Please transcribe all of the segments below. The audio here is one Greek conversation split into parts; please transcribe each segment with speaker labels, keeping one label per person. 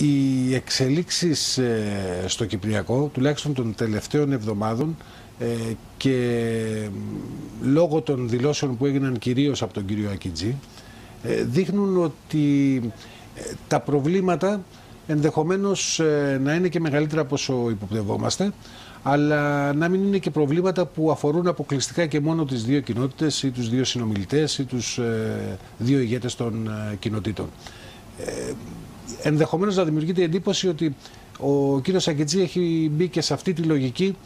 Speaker 1: οι εξελίξεις ε, στο Κυπριακό, τουλάχιστον των τελευταίων εβδομάδων ε, και λόγω των δηλώσεων που έγιναν κυρίως από τον κύριο Ακιτζή, ε, δείχνουν ότι τα προβλήματα ενδεχομένως να είναι και μεγαλύτερα από όσο υποπτευόμαστε, αλλά να μην είναι και προβλήματα που αφορούν αποκλειστικά και μόνο τις δύο κοινότητες ή τους δύο συνομιλητές ή τους δύο ηγέτες των κοινοτήτων ενδεχομένως να δημιουργείται η εντύπωση ότι ο κύριος Σαγκετζή έχει μπει και σε αυτή τη λογική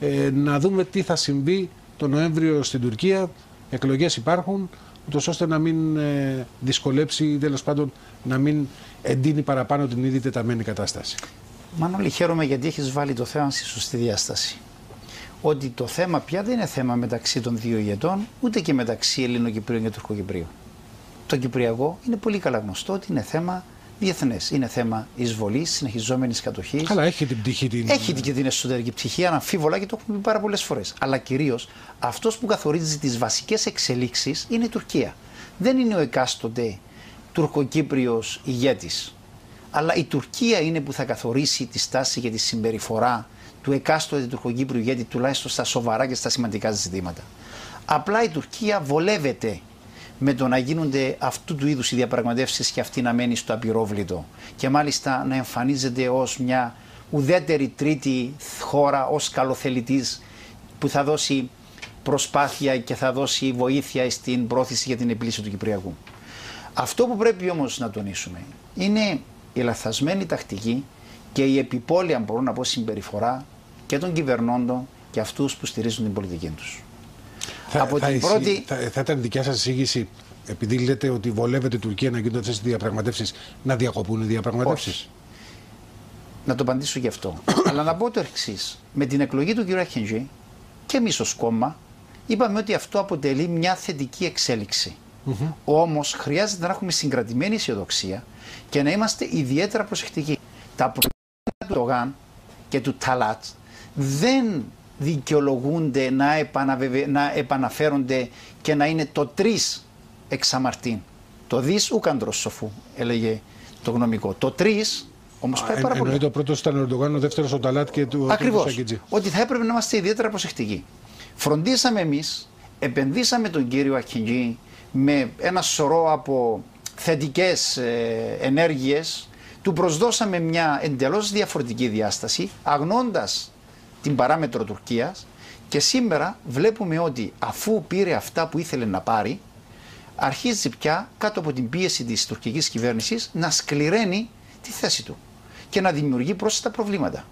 Speaker 1: ε, να δούμε τι θα συμβεί το Νοέμβριο στην Τουρκία. Εκλογές υπάρχουν, ούτως ώστε να μην ε, δυσκολέψει ή τέλος πάντων να μην εντείνει παραπάνω την ήδη τεταμένη κατάσταση.
Speaker 2: Μάνολη, χαίρομαι γιατί έχεις βάλει το θέμα στη σωστή διάσταση. Ότι το θέμα πια δεν είναι θέμα μεταξύ των δύο ηγετών, ούτε και μεταξύ Ελληνοκυπρίων και Τουρκοκυπρίων. Το Κυπριακό είναι πολύ καλά γνωστό ότι είναι θέμα διεθνές. Είναι θέμα εισβολής, συνεχιζόμενης κατοχής.
Speaker 1: Αλλά έχει την πτυχή την.
Speaker 2: Έχει και την εσωτερική πτυχή, αναμφίβολα και το έχουμε πει πάρα πολλές φορές. Αλλά κυρίως αυτός που καθορίζει τις βασικές εξελίξεις είναι η Τουρκία. Δεν είναι ο εκάστοτε τουρκοκύπριος ηγέτης. Αλλά η Τουρκία είναι που θα καθορίσει τη στάση και τη συμπεριφορά του εκάστοτε τουρκοκύπριου ηγέτη, τουλάχιστον στα σοβαρά και στα σημαντικά ζητήματα. Απλά η Τουρκία βολεύεται με το να γίνονται αυτού του είδους οι διαπραγματεύσεις και αυτή να μένει στο απειρόβλητο και μάλιστα να εμφανίζεται ως μια ουδέτερη τρίτη χώρα ως καλοθελητής που θα δώσει προσπάθεια και θα δώσει βοήθεια στην πρόθεση για την επίλυση του Κυπριακού. Αυτό που πρέπει όμως να τονίσουμε είναι η λαθασμένη τακτική και η επιπόλαια μπορώ να πω συμπεριφορά και των κυβερνώντων και αυτούς που στηρίζουν την πολιτική τους.
Speaker 1: Θα, από θα, την πρώτη... θα, θα ήταν δικιά σας εισήγηση, επειδή λέτε ότι βολεύεται η Τουρκία να γίνονται αυτές τι διαπραγματεύσεις, να διακοπούν οι διαπραγματεύσεις;
Speaker 2: Να το απαντήσω γι' αυτό. Αλλά να πω το εξής. Με την εκλογή του κ. Αχεντζή και εμείς ως κόμμα είπαμε ότι αυτό αποτελεί μια θετική εξέλιξη. Mm-hmm. Όμως χρειάζεται να έχουμε συγκρατημένη αισιοδοξία και να είμαστε ιδιαίτερα προσεκτικοί. Τα προβλήματα του Τογάν και του Ταλάτ δεν δικαιολογούνται να, επαναβεβαι... να επαναφέρονται και να είναι το τρεις εξαμαρτίν. Το δις ουκαντρό σοφού, έλεγε το γνωμικό. Το τρεις όμως πάει πάρα πολύ.
Speaker 1: το πρώτος ήταν ο Ερντογάν, ο δεύτερος ο Ταλάτ και του
Speaker 2: Ακριβώς. Ότι θα έπρεπε να είμαστε ιδιαίτερα προσεκτικοί. Φροντίσαμε εμείς, επενδύσαμε τον κύριο Ακινγκή με ένα σωρό από θετικές ε, ενέργειες, του προσδώσαμε μια εντελώς διαφορετική διάσταση, αγνώντας την παράμετρο Τουρκίας και σήμερα βλέπουμε ότι αφού πήρε αυτά που ήθελε να πάρει αρχίζει πια κάτω από την πίεση της τουρκικής κυβέρνησης να σκληραίνει τη θέση του και να δημιουργεί πρόσθετα προβλήματα.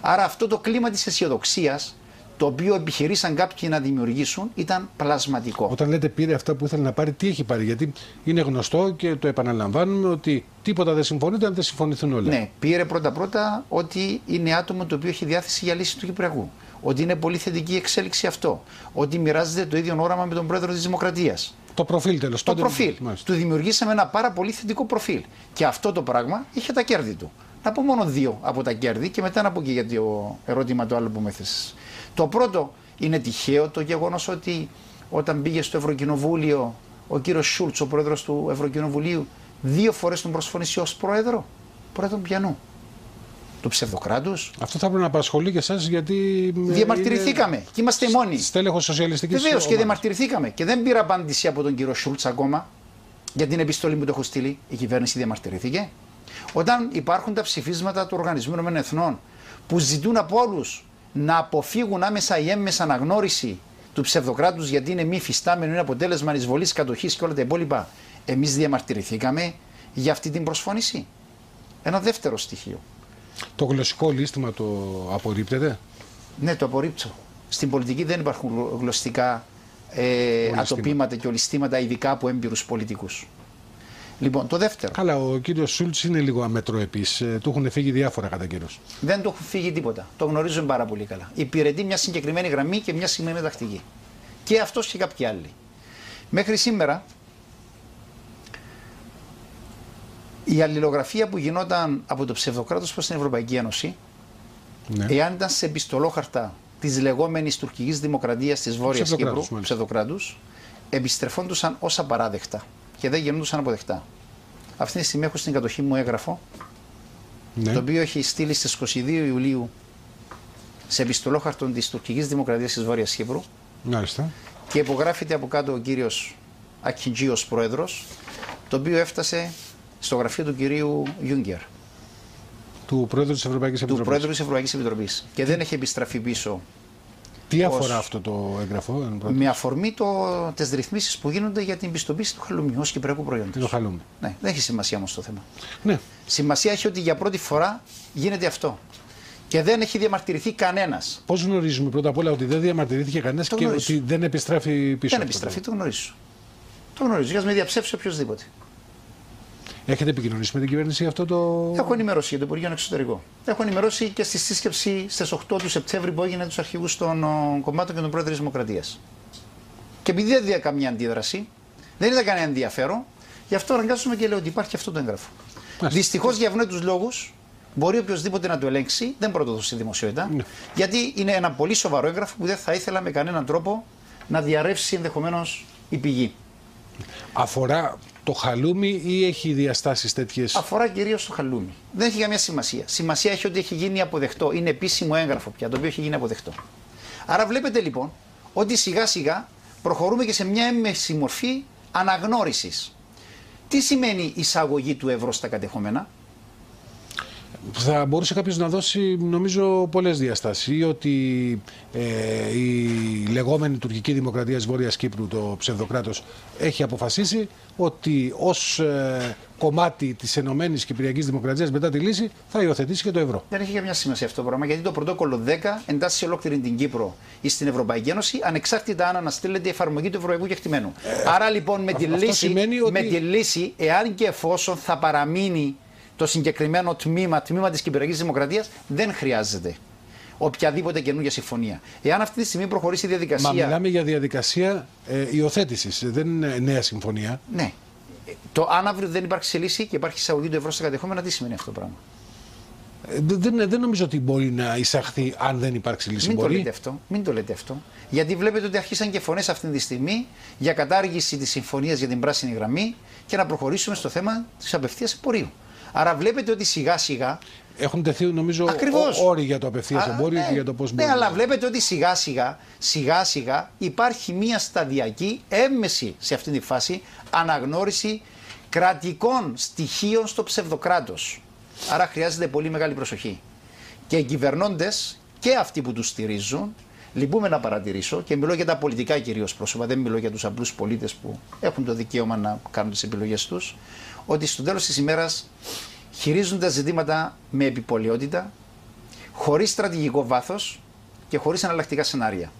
Speaker 2: Άρα αυτό το κλίμα της αισιοδοξίας το οποίο επιχειρήσαν κάποιοι να δημιουργήσουν ήταν πλασματικό.
Speaker 1: Όταν λέτε πήρε αυτά που ήθελε να πάρει, τι έχει πάρει, Γιατί είναι γνωστό και το επαναλαμβάνουμε ότι τίποτα δεν συμφωνείται αν δεν συμφωνηθούν όλα.
Speaker 2: Ναι, πήρε πρώτα-πρώτα ότι είναι άτομο το οποίο έχει διάθεση για λύση του Κυπριακού. Ότι είναι πολύ θετική εξέλιξη αυτό. Ότι μοιράζεται το ίδιο όραμα με τον πρόεδρο της Δημοκρατίας.
Speaker 1: Το προφίλ τέλος
Speaker 2: Το προφίλ. Του δημιουργήσαμε ένα πάρα πολύ θετικό προφίλ. Και αυτό το πράγμα είχε τα κέρδη του. Να πω μόνο δύο από τα κέρδη και μετά να πω και για το ερώτημα το άλλο που με έθεσες. Το πρώτο είναι τυχαίο το γεγονός ότι όταν πήγε στο Ευρωκοινοβούλιο ο κύριος Σούλτς, ο πρόεδρος του Ευρωκοινοβουλίου, δύο φορές τον προσφωνήσει ως πρόεδρο. Πρόεδρο πιανού. Του ψευδοκράτους.
Speaker 1: Αυτό θα πρέπει να απασχολεί και εσάς γιατί.
Speaker 2: Διαμαρτυρηθήκαμε. Είναι... Και είμαστε οι μόνοι.
Speaker 1: Στέλεχος σοσιαλιστικής
Speaker 2: Βεβαίως και διαμαρτυρηθήκαμε. Και δεν πήρα απάντηση από τον κύριο Σούλτς ακόμα για την επιστολή που το έχω στείλει. Η κυβέρνηση διαμαρτυρήθηκε. Όταν υπάρχουν τα ψηφίσματα του Οργανισμού Εθνών που ζητούν από όλους να αποφύγουν άμεσα η έμμεσα αναγνώριση του ψευδοκράτους γιατί είναι μη φυστάμενο, είναι αποτέλεσμα εισβολής, κατοχής και όλα τα υπόλοιπα. Εμείς διαμαρτυρηθήκαμε για αυτή την προσφώνηση. Ένα δεύτερο στοιχείο.
Speaker 1: Το γλωσσικό λύστημα το απορρίπτεται;
Speaker 2: Ναι, το απορρίπτω. Στην πολιτική δεν υπάρχουν γλωσσικά ε, ατοπήματα και ολιστήματα ειδικά από έμπειρους πολιτικούς. Λοιπόν, το δεύτερο.
Speaker 1: Καλά, ο κύριος Σούλτς είναι λίγο αμετροεπή. Ε, του έχουν φύγει διάφορα κατά κύριο.
Speaker 2: Δεν του έχουν φύγει τίποτα. Το γνωρίζουν πάρα πολύ καλά. Υπηρετεί μια συγκεκριμένη γραμμή και μια συγκεκριμένη τακτική. Και αυτός και κάποιοι άλλοι. Μέχρι σήμερα η αλληλογραφία που γινόταν από το ψευδοκράτος προς την Ευρωπαϊκή Ένωση, ναι. εάν ήταν σε επιστολόχαρτα της λεγόμενης τουρκικής δημοκρατίας της Βόρειας Κύπρου, ψευδοκράτους, επιστρεφόντουσαν ω απαράδεκτα και δεν γινόντουσαν αποδεκτά. Αυτή τη στιγμή έχω στην κατοχή μου έγγραφο το οποίο έχει στείλει στις 22 Ιουλίου σε επιστολόχαρτο της τουρκικής δημοκρατίας της Βόρειας Κύπρου
Speaker 1: Μάλιστα.
Speaker 2: και υπογράφεται από κάτω ο κύριος Ακιντζή ως πρόεδρος το οποίο έφτασε στο γραφείο του κυρίου Γιούγκερ
Speaker 1: Του Πρόεδρου της Ευρωπαϊκής
Speaker 2: του
Speaker 1: Επιτροπής.
Speaker 2: Πρόεδρου της Ευρωπαϊκής Επιτροπής και δεν έχει επιστραφεί πίσω
Speaker 1: Τι
Speaker 2: ως-
Speaker 1: αφορά αυτό το έγγραφο, εν πρώτη,
Speaker 2: με αφορμή το, τις ρυθμίσεις που γίνονται για την πιστοποίηση του χαλουμιού ως κυπριακού
Speaker 1: το
Speaker 2: προϊόντος.
Speaker 1: χαλούμε.
Speaker 2: Ναι, δεν έχει σημασία όμως το θέμα.
Speaker 1: Ναι.
Speaker 2: Σημασία έχει ότι για πρώτη φορά γίνεται αυτό. Και δεν έχει διαμαρτυρηθεί κανένας.
Speaker 1: Πώς γνωρίζουμε πρώτα απ' όλα ότι δεν διαμαρτυρήθηκε κανένας
Speaker 2: Το
Speaker 1: και
Speaker 2: γνωρίζω.
Speaker 1: ότι δεν επιστράφει πίσω.
Speaker 2: Δεν
Speaker 1: αυτό
Speaker 2: επιστραφεί,
Speaker 1: το-
Speaker 2: το γνωρίζω. Το γνωρίζω. Για να με διαψεύσει οποιοδήποτε.
Speaker 1: Έχετε επικοινωνήσει με την κυβέρνηση για αυτό το.
Speaker 2: Έχω ενημερώσει για το Υπουργείο Εξωτερικό. Έχω ενημερώσει και στη σύσκεψη στις 8 του Σεπτέμβρη που έγινε τους αρχηγούς των ο, κομμάτων και των πρόεδρων της Δημοκρατίας. Και επειδή δεν είδα καμία αντίδραση, δεν είδα κανένα ενδιαφέρον, γι' αυτό αναγκάζομαι και λέω ότι υπάρχει αυτό το έγγραφο.
Speaker 1: Μάλιστα.
Speaker 2: Δυστυχώς για ευνόητους λόγους μπορεί οποιοδήποτε να το ελέγξει, δεν μπορώ να το δώσω στη δημοσιότητα,
Speaker 1: Ναι.
Speaker 2: γιατί είναι ένα πολύ σοβαρό έγγραφο που δεν θα ήθελα με κανέναν τρόπο να διαρρεύσει ενδεχομένως η πηγή.
Speaker 1: Αφορά το χαλούμι ή έχει διαστάσεις τέτοιες;
Speaker 2: Αφορά κυρίως το χαλούμι. Δεν έχει καμία σημασία. Σημασία έχει ότι έχει γίνει αποδεκτό. Είναι επίσημο έγγραφο πια, το οποίο έχει γίνει αποδεκτό. Άρα βλέπετε λοιπόν ότι σιγά σιγά προχωρούμε και σε μια έμμεση μορφή αναγνώρισης. Τι σημαίνει εισαγωγή του ευρώ στα κατεχόμενα;
Speaker 1: Θα μπορούσε κάποιος να δώσει, νομίζω, πολλές διαστάσεις. Ή ότι ε, η λεγόμενη τουρκική δημοκρατία της Βόρειας Κύπρου, το ψευδοκράτος, έχει αποφασίσει ότι ως ε, κομμάτι της Ενωμένης Κυπριακής Δημοκρατίας μετά τη λύση θα υιοθετήσει και το ευρώ.
Speaker 2: Δεν έχει καμιά σημασία αυτό το πράγμα γιατί το πρωτόκολλο 10 εντάσσει σε ολόκληρη την Κύπρο ή στην Ευρωπαϊκή Ένωση ανεξάρτητα αν αναστέλλεται η εφαρμογή του ευρωπαϊκού κεκτημένου. Άρα λοιπόν με τη,
Speaker 1: Ε, αυτό
Speaker 2: λύση,
Speaker 1: σημαίνει ότι-
Speaker 2: με τη λύση, εάν και εφόσον θα παραμείνει το συγκεκριμένο τμήμα, τμήμα της Κυπριακής Δημοκρατίας, δεν χρειάζεται οποιαδήποτε καινούργια συμφωνία. Εάν αυτή τη στιγμή προχωρήσει η διαδικασία.
Speaker 1: Μα μιλάμε για διαδικασία ε, υιοθέτησης, δεν είναι νέα συμφωνία.
Speaker 2: Ναι. Ε, Το αν αύριο δεν υπάρξει λύση και υπάρχει εισαγωγή του ευρώ στα κατεχόμενα, τι σημαίνει αυτό το πράγμα;
Speaker 1: Ε, Δεν, δεν νομίζω ότι μπορεί να εισαχθεί αν δεν υπάρξει λύση.
Speaker 2: Μην το
Speaker 1: μπορεί.
Speaker 2: λέτε αυτό. Μην το λέτε αυτό. Γιατί βλέπετε ότι αρχίσαν και φωνές αυτή τη στιγμή για κατάργηση της συμφωνίας για την πράσινη γραμμή και να προχωρήσουμε στο θέμα της απευθείας εμπορίου. Άρα βλέπετε ότι σιγά σιγά.
Speaker 1: Έχουν τεθεί νομίζω
Speaker 2: Ακριβώς.
Speaker 1: ό- όροι για το απευθείας
Speaker 2: Α,
Speaker 1: εμπόριο
Speaker 2: ναι,
Speaker 1: και για το πώς
Speaker 2: Ναι, αλλά βλέπετε ότι σιγά σιγά, σιγά σιγά υπάρχει μια σταδιακή έμμεση σε αυτή τη φάση αναγνώριση κρατικών στοιχείων στο ψευδοκράτος. Άρα χρειάζεται πολύ μεγάλη προσοχή. Και οι κυβερνώντες και αυτοί που τους στηρίζουν, λυπούμε να παρατηρήσω και μιλώ για τα πολιτικά κυρίως πρόσωπα, δεν μιλώ για τους απλούς πολίτες που έχουν το δικαίωμα να κάνουν τις επιλογές τους, ότι στο τέλος της ημέρας χειρίζονται τα ζητήματα με επιπολαιότητα, χωρίς στρατηγικό βάθος και χωρίς εναλλακτικά σενάρια.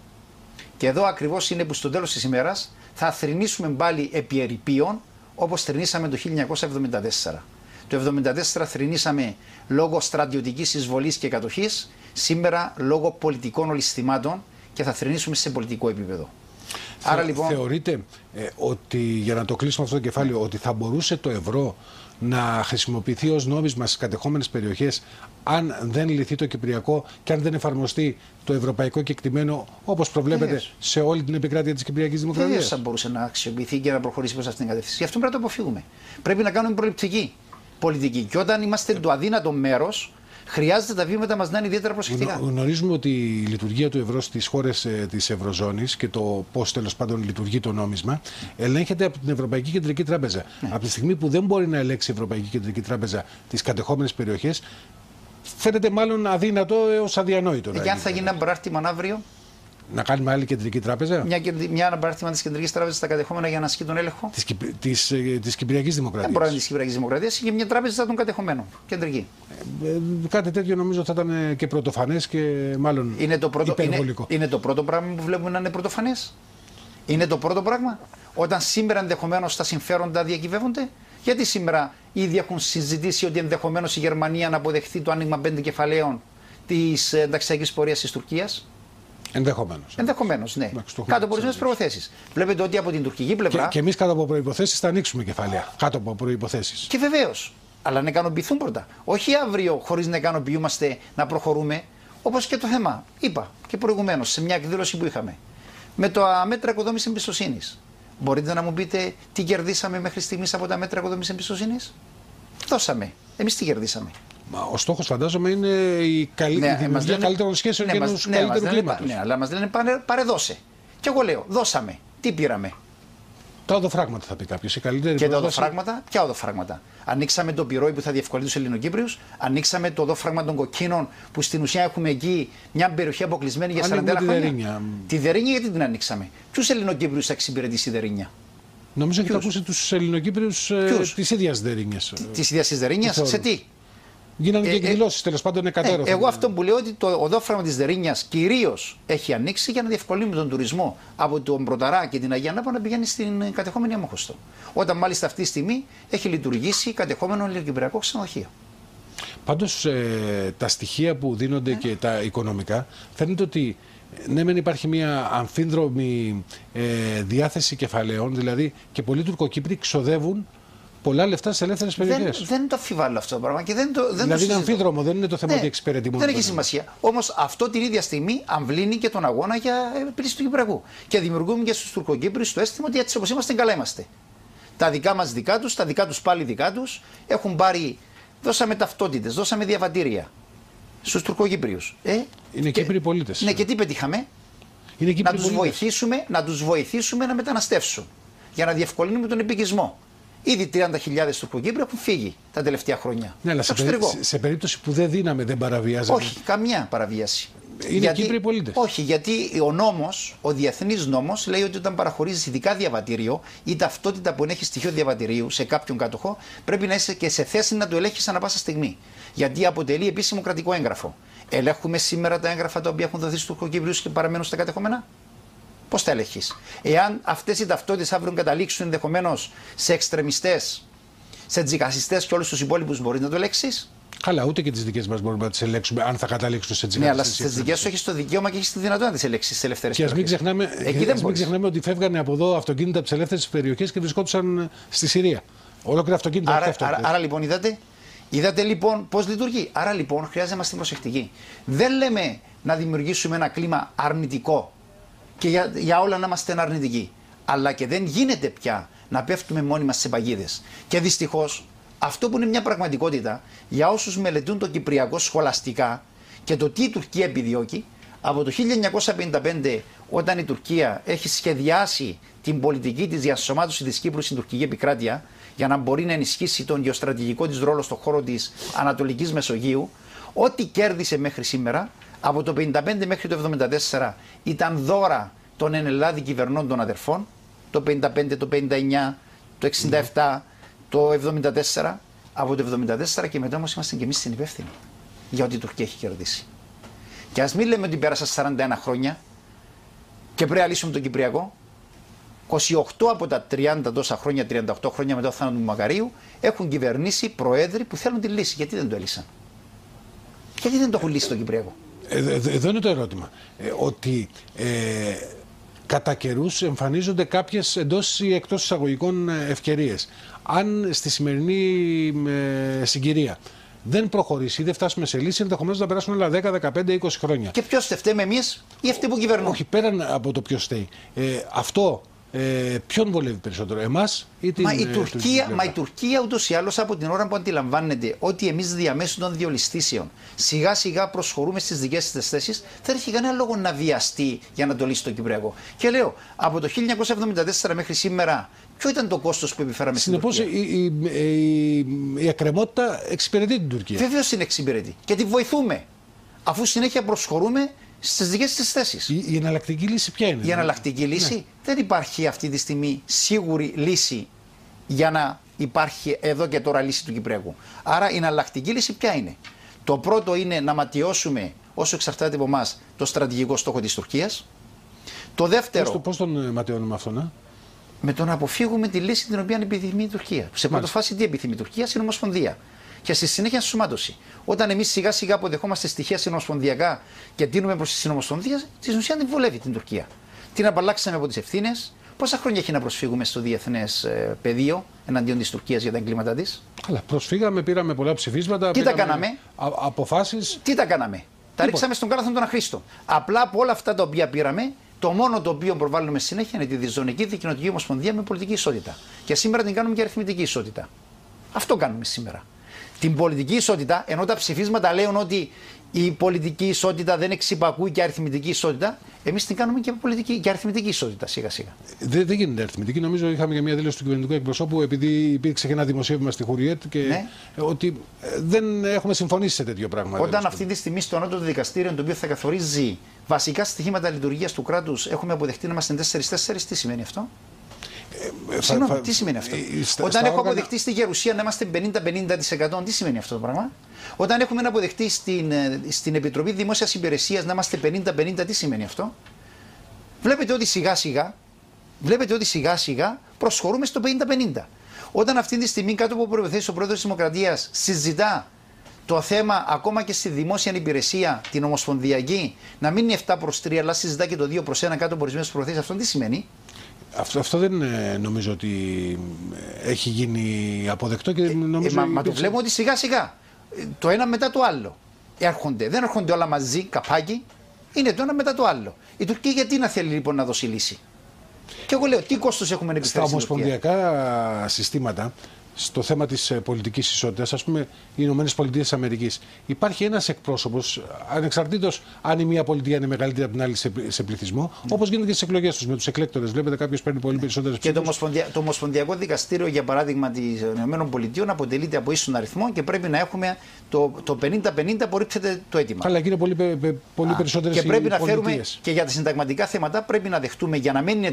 Speaker 2: Και εδώ ακριβώς είναι που στο τέλος της ημέρας θα θρυνήσουμε πάλι επί ερειπίων όπως θρυνήσαμε το 1974. Το 1974 θρυνήσαμε λόγω στρατιωτικής εισβολής και κατοχής, σήμερα λόγω πολιτικών ολισθημάτων και θα θρυνήσουμε σε πολιτικό επίπεδο. Άρα λοιπόν.
Speaker 1: Θεωρείτε ε, ότι, για να το κλείσουμε αυτό το κεφάλαιο, ότι θα μπορούσε το ευρώ να χρησιμοποιηθεί ως νόμισμα στις κατεχόμενες περιοχές αν δεν λυθεί το Κυπριακό και αν δεν εφαρμοστεί το ευρωπαϊκό κεκτημένο όπως προβλέπεται
Speaker 2: Βεβαίως.
Speaker 1: σε όλη την επικράτεια της Κυπριακής
Speaker 2: Βεβαίω
Speaker 1: Δημοκρατίας.
Speaker 2: θα μπορούσε να αξιοποιηθεί και να προχωρήσει προς αυτήν την κατεύθυνση. Γι' αυτό πρέπει να το αποφύγουμε. Πρέπει να κάνουμε προληπτική πολιτική. Και όταν είμαστε το αδύνατο μέρος, χρειάζεται τα βήματα μας να είναι ιδιαίτερα προσεκτικά.
Speaker 1: Γνω- Γνωρίζουμε ότι η λειτουργία του ευρώ στις χώρες της Ευρωζώνης και το πώς τέλος πάντων λειτουργεί το νόμισμα ελέγχεται από την Ευρωπαϊκή Κεντρική Τράπεζα.
Speaker 2: Ναι.
Speaker 1: Από τη στιγμή που δεν μπορεί να ελέγξει η Ευρωπαϊκή Κεντρική Τράπεζα τις κατεχόμενες περιοχές, φαίνεται μάλλον αδύνατο έως αδιανόητο. να
Speaker 2: Και αν
Speaker 1: γίνει.
Speaker 2: θα γίνει ένα παράρτημα αύριο,
Speaker 1: Να κάνουμε άλλη κεντρική τράπεζα;
Speaker 2: Μια, κεντρι- μια ένα παράρτημα της Κεντρικής Τράπεζας στα κατεχόμενα για να ασκεί τον έλεγχο.
Speaker 1: της της, ε, της Κυπριακής
Speaker 2: Δεν μπορεί να είναι
Speaker 1: Δημοκρατίας.
Speaker 2: της Κυπριακής Δημοκρατίας και μια τράπεζα των κατεχομένων. Κεντρική.
Speaker 1: Ε, κάτι τέτοιο νομίζω θα ήταν ε, και πρωτοφανές και μάλλον
Speaker 2: Είναι το, πρώτο, είναι,
Speaker 1: υπερβολικό.
Speaker 2: είναι το πρώτο πράγμα που βλέπουμε να είναι πρωτοφανές; Είναι το πρώτο πράγμα; Όταν σήμερα ενδεχομένως τα συμφέροντα διακυβεύονται; Γιατί σήμερα ήδη έχουν συζητήσει ότι ενδεχομένως η Γερμανία να αποδεχθεί το άνοιγμα πέντε κεφαλαίων της ενταξιακής πορείας της Τουρκίας;
Speaker 1: Ενδεχομένως.
Speaker 2: Ενδεχομένως, ναι.
Speaker 1: Εντάξει, το έχουμε
Speaker 2: Κάτω από ορισμένες προποθέσει. Βλέπετε ότι από την τουρκική
Speaker 1: Και,
Speaker 2: πλευρά.
Speaker 1: και εμείς κάτω από προποθέσει θα ανοίξουμε κεφάλαια. Κάτω από προποθέσει.
Speaker 2: Και βεβαίως. Αλλά να ικανοποιηθούν πρώτα. Όχι αύριο χωρίς να ικανοποιούμαστε να προχωρούμε. Όπως και το θέμα. Είπα και προηγουμένως σε μια εκδήλωση που είχαμε. Με το μέτρα οικοδόμησης εμπιστοσύνης. Μπορείτε να μου πείτε τι κερδίσαμε μέχρι στιγμής από τα μέτρα οικοδόμησης εμπιστοσύνης; Δώσαμε. Εμείς τι κερδίσαμε;
Speaker 1: Ο στόχος φαντάζομαι είναι η, καλή,
Speaker 2: Ναι,
Speaker 1: η
Speaker 2: μας
Speaker 1: δημιουργία
Speaker 2: λένε-
Speaker 1: καλύτερων σχέσεων
Speaker 2: ναι,
Speaker 1: και
Speaker 2: μας-
Speaker 1: ενός
Speaker 2: ναι, μας
Speaker 1: καλύτερου
Speaker 2: λένε-
Speaker 1: κλίματος.
Speaker 2: Ναι, αλλά μας λένε πάρε, πάρε δώσε. Και εγώ λέω, δώσαμε. Τι πήραμε;
Speaker 1: Τα οδοφράγματα θα πει κάποιος. Η καλύτερη
Speaker 2: Και τα
Speaker 1: πρόσβαση-
Speaker 2: οδοφράγματα, ποια οδοφράγματα; Ανοίξαμε το πυρόι που θα διευκολύνει τους Ελληνοκύπριους, ανοίξαμε το οδόφραγμα των κοκκίνων που στην ουσία έχουμε εκεί μια περιοχή αποκλεισμένη για 41
Speaker 1: Ανοίγουμε τη
Speaker 2: χρόνια.
Speaker 1: Δερίνια.
Speaker 2: Τη Δερίνια γιατί την ανοίξαμε; Ποιους Ελληνοκύπριους θα εξυπηρετήσει η Δερίνια;
Speaker 1: Νομίζω έχετε
Speaker 2: Ποιους;
Speaker 1: ακούσει τους Ελληνοκύπριους
Speaker 2: Ποιους;
Speaker 1: της ίδιας Δερίνιας.
Speaker 2: Της ίδιας της Δερίνιας,
Speaker 1: θεωρώ.
Speaker 2: σε τι;
Speaker 1: Γίνανε
Speaker 2: Ε,
Speaker 1: και
Speaker 2: ε,
Speaker 1: εκδηλώσεις τέλος πάντων
Speaker 2: Ε,
Speaker 1: εκατέρωθεν.
Speaker 2: εγώ αυτό που λέω ότι το οδόφραγμα της Δερίνιας κυρίως έχει ανοίξει για να διευκολύνουμε τον τουρισμό από τον Πρωταρά και την Αγία Νάπα να πηγαίνει στην κατεχόμενη Αμόχωστο. Όταν μάλιστα αυτή τη στιγμή έχει λειτουργήσει κατεχόμενο ελληνοκυπριακό ξενοδοχείο.
Speaker 1: Πάντως τα στοιχεία που δίνονται
Speaker 2: Ναι.
Speaker 1: και τα οικονομικά φαίνεται ότι ε, ναι, μεν υπάρχει μια αμφίδρομη ε, διάθεση κεφαλαίων, δηλαδή και πολλοί Τουρκοκύπροι ξοδεύουν πολλά λεφτά σε ελεύθερες
Speaker 2: Δεν,
Speaker 1: περιοχές.
Speaker 2: δεν το αμφιβάλλω αυτό το πράγμα και δεν το, δεν το
Speaker 1: Δηλαδή είναι
Speaker 2: συζητώ.
Speaker 1: αμφίδρομο, δεν είναι το θέμα
Speaker 2: Ναι,
Speaker 1: ότι εξυπηρετεί μόνο
Speaker 2: Δεν
Speaker 1: τον
Speaker 2: έχει
Speaker 1: ένα.
Speaker 2: σημασία. Όμως αυτό την ίδια στιγμή αμβλύνει και τον αγώνα για επίλυση του Κυπριακού. Και δημιουργούμε και στους Τουρκοκύπριους το αίσθημα ότι έτσι όπως είμαστε, καλά είμαστε. Τα δικά μας δικά τους, τα δικά τους πάλι δικά τους έχουν πάρει. Δώσαμε ταυτότητες, δώσαμε διαβατήρια στους Τουρκοκύπριους. Ε,
Speaker 1: Είναι
Speaker 2: και-
Speaker 1: Κύπροι πολίτες.
Speaker 2: Ναι, και τι πετύχαμε;
Speaker 1: Είναι
Speaker 2: Να
Speaker 1: Κύπροι
Speaker 2: τους
Speaker 1: πολίτες.
Speaker 2: βοηθήσουμε, να τους βοηθήσουμε να μεταναστεύσουν. Για να διευκολύνουμε τον επικισμό. Ήδη 30.000 Τουρκοκύπροι έχουν φύγει τα τελευταία χρόνια.
Speaker 1: Ναι, αλλά
Speaker 2: Στο
Speaker 1: σε, περί-
Speaker 2: εξωτερικό.
Speaker 1: σε- σε περίπτωση που δεν δίναμε, δεν παραβιάζαμε.
Speaker 2: Όχι, καμιά παραβίαση.
Speaker 1: Είναι Κύπροι πολίτες.
Speaker 2: Όχι, γιατί ο νόμος, ο διεθνής νόμος, λέει ότι όταν παραχωρίζει ειδικά διαβατήριο ή ταυτότητα που έχει στοιχείο διαβατηρίου σε κάποιον κάτοχο, πρέπει να είσαι και σε θέση να το ελέγχεις ανά πάσα στιγμή. Γιατί αποτελεί επίσημο κρατικό έγγραφο. Ελέγχουμε σήμερα τα έγγραφα τα οποία έχουν δοθεί στου Τουρκοκύπριου και παραμένουν στα κατεχόμενα; Πώς τα ελέγχει. Εάν αυτές οι ταυτότητες αύριο καταλήξουν ενδεχομένως σε εξτρεμιστές, σε τζικασιστέ και όλους τους υπόλοιπους, μπορείς να το ελέγξεις;
Speaker 1: Καλά, ούτε και τις δικές μας μπορούμε να τις ελέγξουμε αν θα καταλήξουν σε
Speaker 2: Ναι,
Speaker 1: τζιχαντιστές
Speaker 2: αλλά
Speaker 1: ή
Speaker 2: στις
Speaker 1: εξτρεμιστές.
Speaker 2: δικές σου έχεις το δικαίωμα και έχεις τη δυνατότητα να τις ελέγξεις στι ελεύθερες
Speaker 1: Και ας μην, ξεχνάμε,
Speaker 2: Εκεί
Speaker 1: ας
Speaker 2: δεν
Speaker 1: μην
Speaker 2: μπορείς.
Speaker 1: ξεχνάμε ότι φεύγανε από εδώ αυτοκίνητα από τις ελεύθερες περιοχές και βρισκόντουσαν στη Συρία. Ολόκληρα αυτοκίνητα. όχι
Speaker 2: Άρα,
Speaker 1: αυτοκίνητα.
Speaker 2: άρα, άρα λοιπόν είδατε, είδατε λοιπόν πώς λειτουργεί; Άρα λοιπόν χρειάζεται να είμαστε προσεκτικοί. Δεν λέμε να δημιουργήσουμε ένα κλίμα αρνητικό και για, για όλα να είμαστε αρνητικοί. Αλλά και δεν γίνεται πια να πέφτουμε μόνοι μας σε παγίδες. Και δυστυχώς αυτό που είναι μια πραγματικότητα για όσους μελετούν το Κυπριακό σχολαστικά και το τι η Τουρκία επιδιώκει, από το 1955 όταν η Τουρκία έχει σχεδιάσει την πολιτική της διασωμάτωση της Κύπρου στην τουρκική επικράτεια για να μπορεί να ενισχύσει τον γεωστρατηγικό της ρόλο στον χώρο της Ανατολικής Μεσογείου, ό,τι κέρδισε μέχρι σήμερα, από το 1955 μέχρι το 1974 ήταν δώρα των εν Ελλάδη κυβερνών των αδερφών, το 1955, το 1959, το 1967, το 1974. Από το 1974 και μετά όμως είμαστε και εμείς συνυπεύθυνοι για ό,τι η Τουρκία έχει κερδίσει. Και ας μην λέμε ότι πέρασαν 41 χρόνια και πρέπει να λύσουμε τον Κυπριακό. 28 από τα 30 τόσα χρόνια, 38 χρόνια μετά το θάνατος του Μακαρίου, έχουν κυβερνήσει προέδροι που θέλουν τη λύση. Γιατί δεν το έλυσαν; Γιατί δεν το έχουν λύσει τον Κυπριακό;
Speaker 1: Ε, Εδώ εδώ είναι το ερώτημα. Ε, ότι ε, κατά καιρούς εμφανίζονται κάποιες εντός ή εκτός εισαγωγικών ευκαιρίες. Αν στη σημερινή ε, συγκυρία δεν προχωρήσει ή δεν φτάσουμε σε λύση, ενδεχομένως να περάσουν άλλα 10, 15, 20 χρόνια.
Speaker 2: Και ποιος φταίμε εμείς ή αυτοί που κυβερνούν;
Speaker 1: Όχι, πέραν από το ποιος φταίει. Ε, αυτό ε, ποιον βολεύει περισσότερο, εμάς ή την
Speaker 2: Μα η
Speaker 1: ε,
Speaker 2: Τουρκία,
Speaker 1: τουρκική
Speaker 2: μα
Speaker 1: πλευρά;
Speaker 2: η Τουρκία ούτως ή άλλως από την ώρα που αντιλαμβάνεται ότι εμείς διαμέσου των διολυστήσεων σιγά σιγά προσχωρούμε στις δικές της θέσεις, δεν έχει κανένα λόγο να βιαστεί για να το λύσει το Κυπριακό. Και λέω, από το 1974 μέχρι σήμερα, ποιο ήταν το κόστος που επιφέραμε στην
Speaker 1: Συνεπώς
Speaker 2: Τουρκία;
Speaker 1: η, η, η, η ακρεμότητα εξυπηρετεί την Τουρκία.
Speaker 2: Βεβαίως την εξυπηρετεί. Και τη βοηθούμε. Αφού συνέχεια προσχωρούμε στις δικές της θέσεις.
Speaker 1: Η, η εναλλακτική λύση ποια είναι.
Speaker 2: Η εναλλακτική λύση δεν υπάρχει αυτή τη στιγμή σίγουρη λύση για να υπάρχει εδώ και τώρα λύση του Κυπριακού. Άρα η εναλλακτική λύση ποια είναι; Το πρώτο είναι να ματιώσουμε όσο εξαρτάται από εμάς το στρατηγικό στόχο της Τουρκίας. Το δεύτερο,
Speaker 1: Πώς, το, πώς τον ε, ματαιώνουμε αυτό, να;
Speaker 2: με το να αποφύγουμε τη λύση την οποία επιθυμεί η Τουρκία. Σε πρώτη φάση τι επιθυμεί η Τουρκία, στην Ομοσπονδία. Και στη συνέχεια ενσωμάτωση. Όταν εμείς σιγά σιγά αποδεχόμαστε στοιχεία συνομοσπονδιακά και τίνουμε προς τη συνομοσπονδία, τη ουσία την βολεύει την Τουρκία. Την απαλλάξαμε από τις ευθύνες. Πόσα χρόνια έχει να προσφύγουμε στο διεθνές πεδίο εναντίον της Τουρκίας για τα εγκλήματά της;
Speaker 1: Καλά, προσφύγαμε, πήραμε πολλά ψηφίσματα.
Speaker 2: Τι τα
Speaker 1: πήραμε
Speaker 2: κάναμε;
Speaker 1: Α, αποφάσεις.
Speaker 2: Τι τα κάναμε; Τα ρίξαμε στον κάλαθο των αχρήστων. Απλά από όλα αυτά τα οποία πήραμε, το μόνο το οποίο προβάλλουμε συνέχεια είναι τη διζωνική δικοινοτική ομοσπονδία με πολιτική ισότητα. Και σήμερα την κάνουμε και αριθμητική ισότητα. Αυτό κάνουμε σήμερα. Την πολιτική ισότητα, ενώ τα ψηφίσματα λέουν ότι η πολιτική ισότητα δεν εξυπακούει και αριθμητική ισότητα, εμείς την κάνουμε και πολιτική και αριθμητική ισότητα σιγά σιγά.
Speaker 1: Δεν, δεν γίνεται αριθμητική. Νομίζω είχαμε και μια δήλωση του κυβερνητικού εκπροσώπου, επειδή υπήρξε και ένα δημοσίευμα στη Χουριέτ και
Speaker 2: Ναι.
Speaker 1: ότι ε, δεν έχουμε συμφωνήσει σε τέτοιο πράγμα.
Speaker 2: Όταν
Speaker 1: τέλος
Speaker 2: αυτή τη στιγμή στο ανώτατο δικαστήριο, το οποίο θα καθορίζει βασικά στοιχήματα λειτουργίας του κράτους, έχουμε αποδεχτεί να είμαστε 4-4, τι σημαίνει αυτό;
Speaker 1: Ε, θα-
Speaker 2: Συγγνώμη,
Speaker 1: θα-
Speaker 2: τι σημαίνει αυτό;
Speaker 1: ε, στα-
Speaker 2: Όταν
Speaker 1: στα
Speaker 2: έχω
Speaker 1: όργανα-
Speaker 2: αποδεχτεί στη Γερουσία να είμαστε 50-50%, τι σημαίνει αυτό το πράγμα; Όταν έχουμε αποδεχτεί στην, ε, στην Επιτροπή Δημόσιας Υπηρεσίας να είμαστε 50-50, τι σημαίνει αυτό; Βλέπετε ότι σιγά σιγά, βλέπετε ότι σιγά σιγά προσχωρούμε στο 50-50. Όταν αυτή τη στιγμή κάτω από προποθέσει ο πρόεδρος της Δημοκρατίας συζητά το θέμα ακόμα και στη δημόσια υπηρεσία, την ομοσπονδιακή, να μην είναι 7 προς 3, αλλά συζητά και το 2 προς 1 κάτω από ορισμένες προθέσει, αυτό τι σημαίνει;
Speaker 1: Αυτό, αυτό δεν ε, νομίζω ότι ε, έχει γίνει αποδεκτό και νομίζω.
Speaker 2: Ε, μα, μα το
Speaker 1: υπήρξε-
Speaker 2: βλέπουμε ότι σιγά σιγά ε, το ένα μετά το άλλο έρχονται. Δεν έρχονται όλα μαζί, καπάκι. Είναι το ένα μετά το άλλο. Η Τουρκία γιατί να θέλει λοιπόν να δώσει λύση; Και εγώ λέω, τι κόστος έχουμε να
Speaker 1: Στα
Speaker 2: επιφέρει στην Τουρκία;
Speaker 1: ομοσπονδιακά συστήματα, στο θέμα της πολιτικής ισότητας, ας πούμε, οι Ηνωμένες Πολιτείες Αμερικής, υπάρχει ένας εκπρόσωπος, ανεξαρτήτως αν η μία πολιτεία είναι μεγαλύτερη από την άλλη σε, σε πληθυσμό, όπως γίνεται και στις εκλογές τους με τους εκλέκτορες. Βλέπετε, κάποιος παίρνει πολύ περισσότερες
Speaker 2: Και το, Ομοσπονδια... το Ομοσπονδιακό Δικαστήριο, για παράδειγμα, των ΗΠΑ αποτελείται από ίσον αριθμό και πρέπει να έχουμε το, το 50-50 απορρίπτεται το αίτημα.
Speaker 1: Αλλά εκεί είναι πολύ, πε- πε- πολύ περισσότερες
Speaker 2: Και πρέπει να φέρουμε και για τα συνταγματικά θέματα πρέπει να δεχτούμε για να μην είναι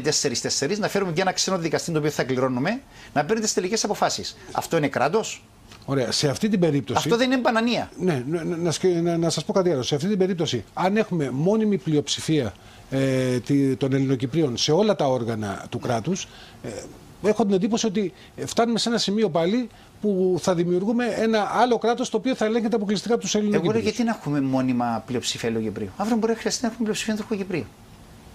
Speaker 2: 4-4 να φέρουμε και ένα ξένο δικαστή το οποίο θα κληρώνουμε να παίρνει τι τελικές αποφάσεις. Αυτό είναι κράτος;
Speaker 1: Ωραία. Σε αυτή την περίπτωση.
Speaker 2: Αυτό δεν είναι μπανανία.
Speaker 1: Ναι, να, να, σκε- να, να σας πω κάτι άλλο. Σε αυτή την περίπτωση, αν έχουμε μόνιμη πλειοψηφία ε, τη- των Ελληνοκυπρίων σε όλα τα όργανα του κράτους, ε, έχω την εντύπωση ότι φτάνουμε σε ένα σημείο πάλι που θα δημιουργούμε ένα άλλο κράτος το οποίο θα ελέγχεται αποκλειστικά από τους
Speaker 2: Εγώ λέω
Speaker 1: Ελληνοκυπρίους.
Speaker 2: γιατί να έχουμε μόνιμα πλειοψηφία Ελληνοκυπρίου. Αύριο μπορεί να χρειαστεί να έχουμε πλειοψηφία Τουρκοκυπρίου.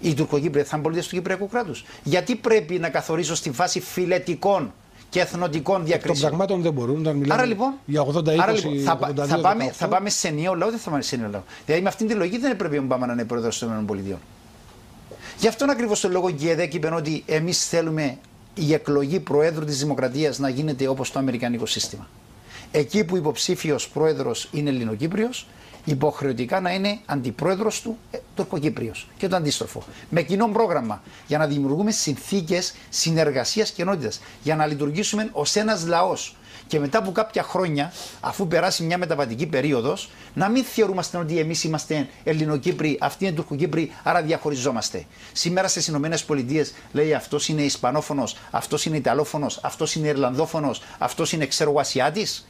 Speaker 2: Οι Τουρκοκύπριοι θα είναι πολίτες του Κυπριακού κράτους. Γιατί πρέπει να καθορίζω στη φάση φιλετικών και εθνοτικών
Speaker 1: Των
Speaker 2: διακρίσεων.
Speaker 1: πραγμάτων δεν μπορούν να μιλάμε
Speaker 2: Άρα λοιπόν,
Speaker 1: για 80-20,
Speaker 2: άρα, λοιπόν θα, πα-
Speaker 1: 82,
Speaker 2: θα, πάμε,
Speaker 1: 18.
Speaker 2: θα πάμε σε νέο λαό, δεν θα πάμε σε νέο λαό. Δηλαδή με αυτήν τη λογική δεν πρέπει ο Ομπάμα να είναι πρόεδρος των ΗΠΑ. Γι' αυτόν ακριβώς το λόγο και η ΕΔΕΚ είπε ότι εμείς θέλουμε η εκλογή Προέδρου της Δημοκρατίας να γίνεται όπως το Αμερικανικό σύστημα. Εκεί που υποψήφιος πρόεδρος είναι Ελληνοκύπριος, υποχρεωτικά να είναι αντιπρόεδρος του ε, Τουρκοκύπριο. Και το αντίστροφο. Με κοινό πρόγραμμα για να δημιουργούμε συνθήκες συνεργασίας και ενότητας. Για να λειτουργήσουμε ως ένας λαός. Και μετά από κάποια χρόνια, αφού περάσει μια μεταβατική περίοδος, να μην θεωρούμαστε ότι εμείς είμαστε Ελληνοκύπροι, αυτοί είναι Τουρκοκύπροι, άρα διαχωριζόμαστε. Σήμερα στις Ηνωμένες Πολιτείες λέει αυτός είναι Ισπανόφωνος, αυτός είναι Ιταλόφωνος, αυτός είναι Ιρλανδόφωνος, αυτός είναι ξέρω εγώ Ασιάτης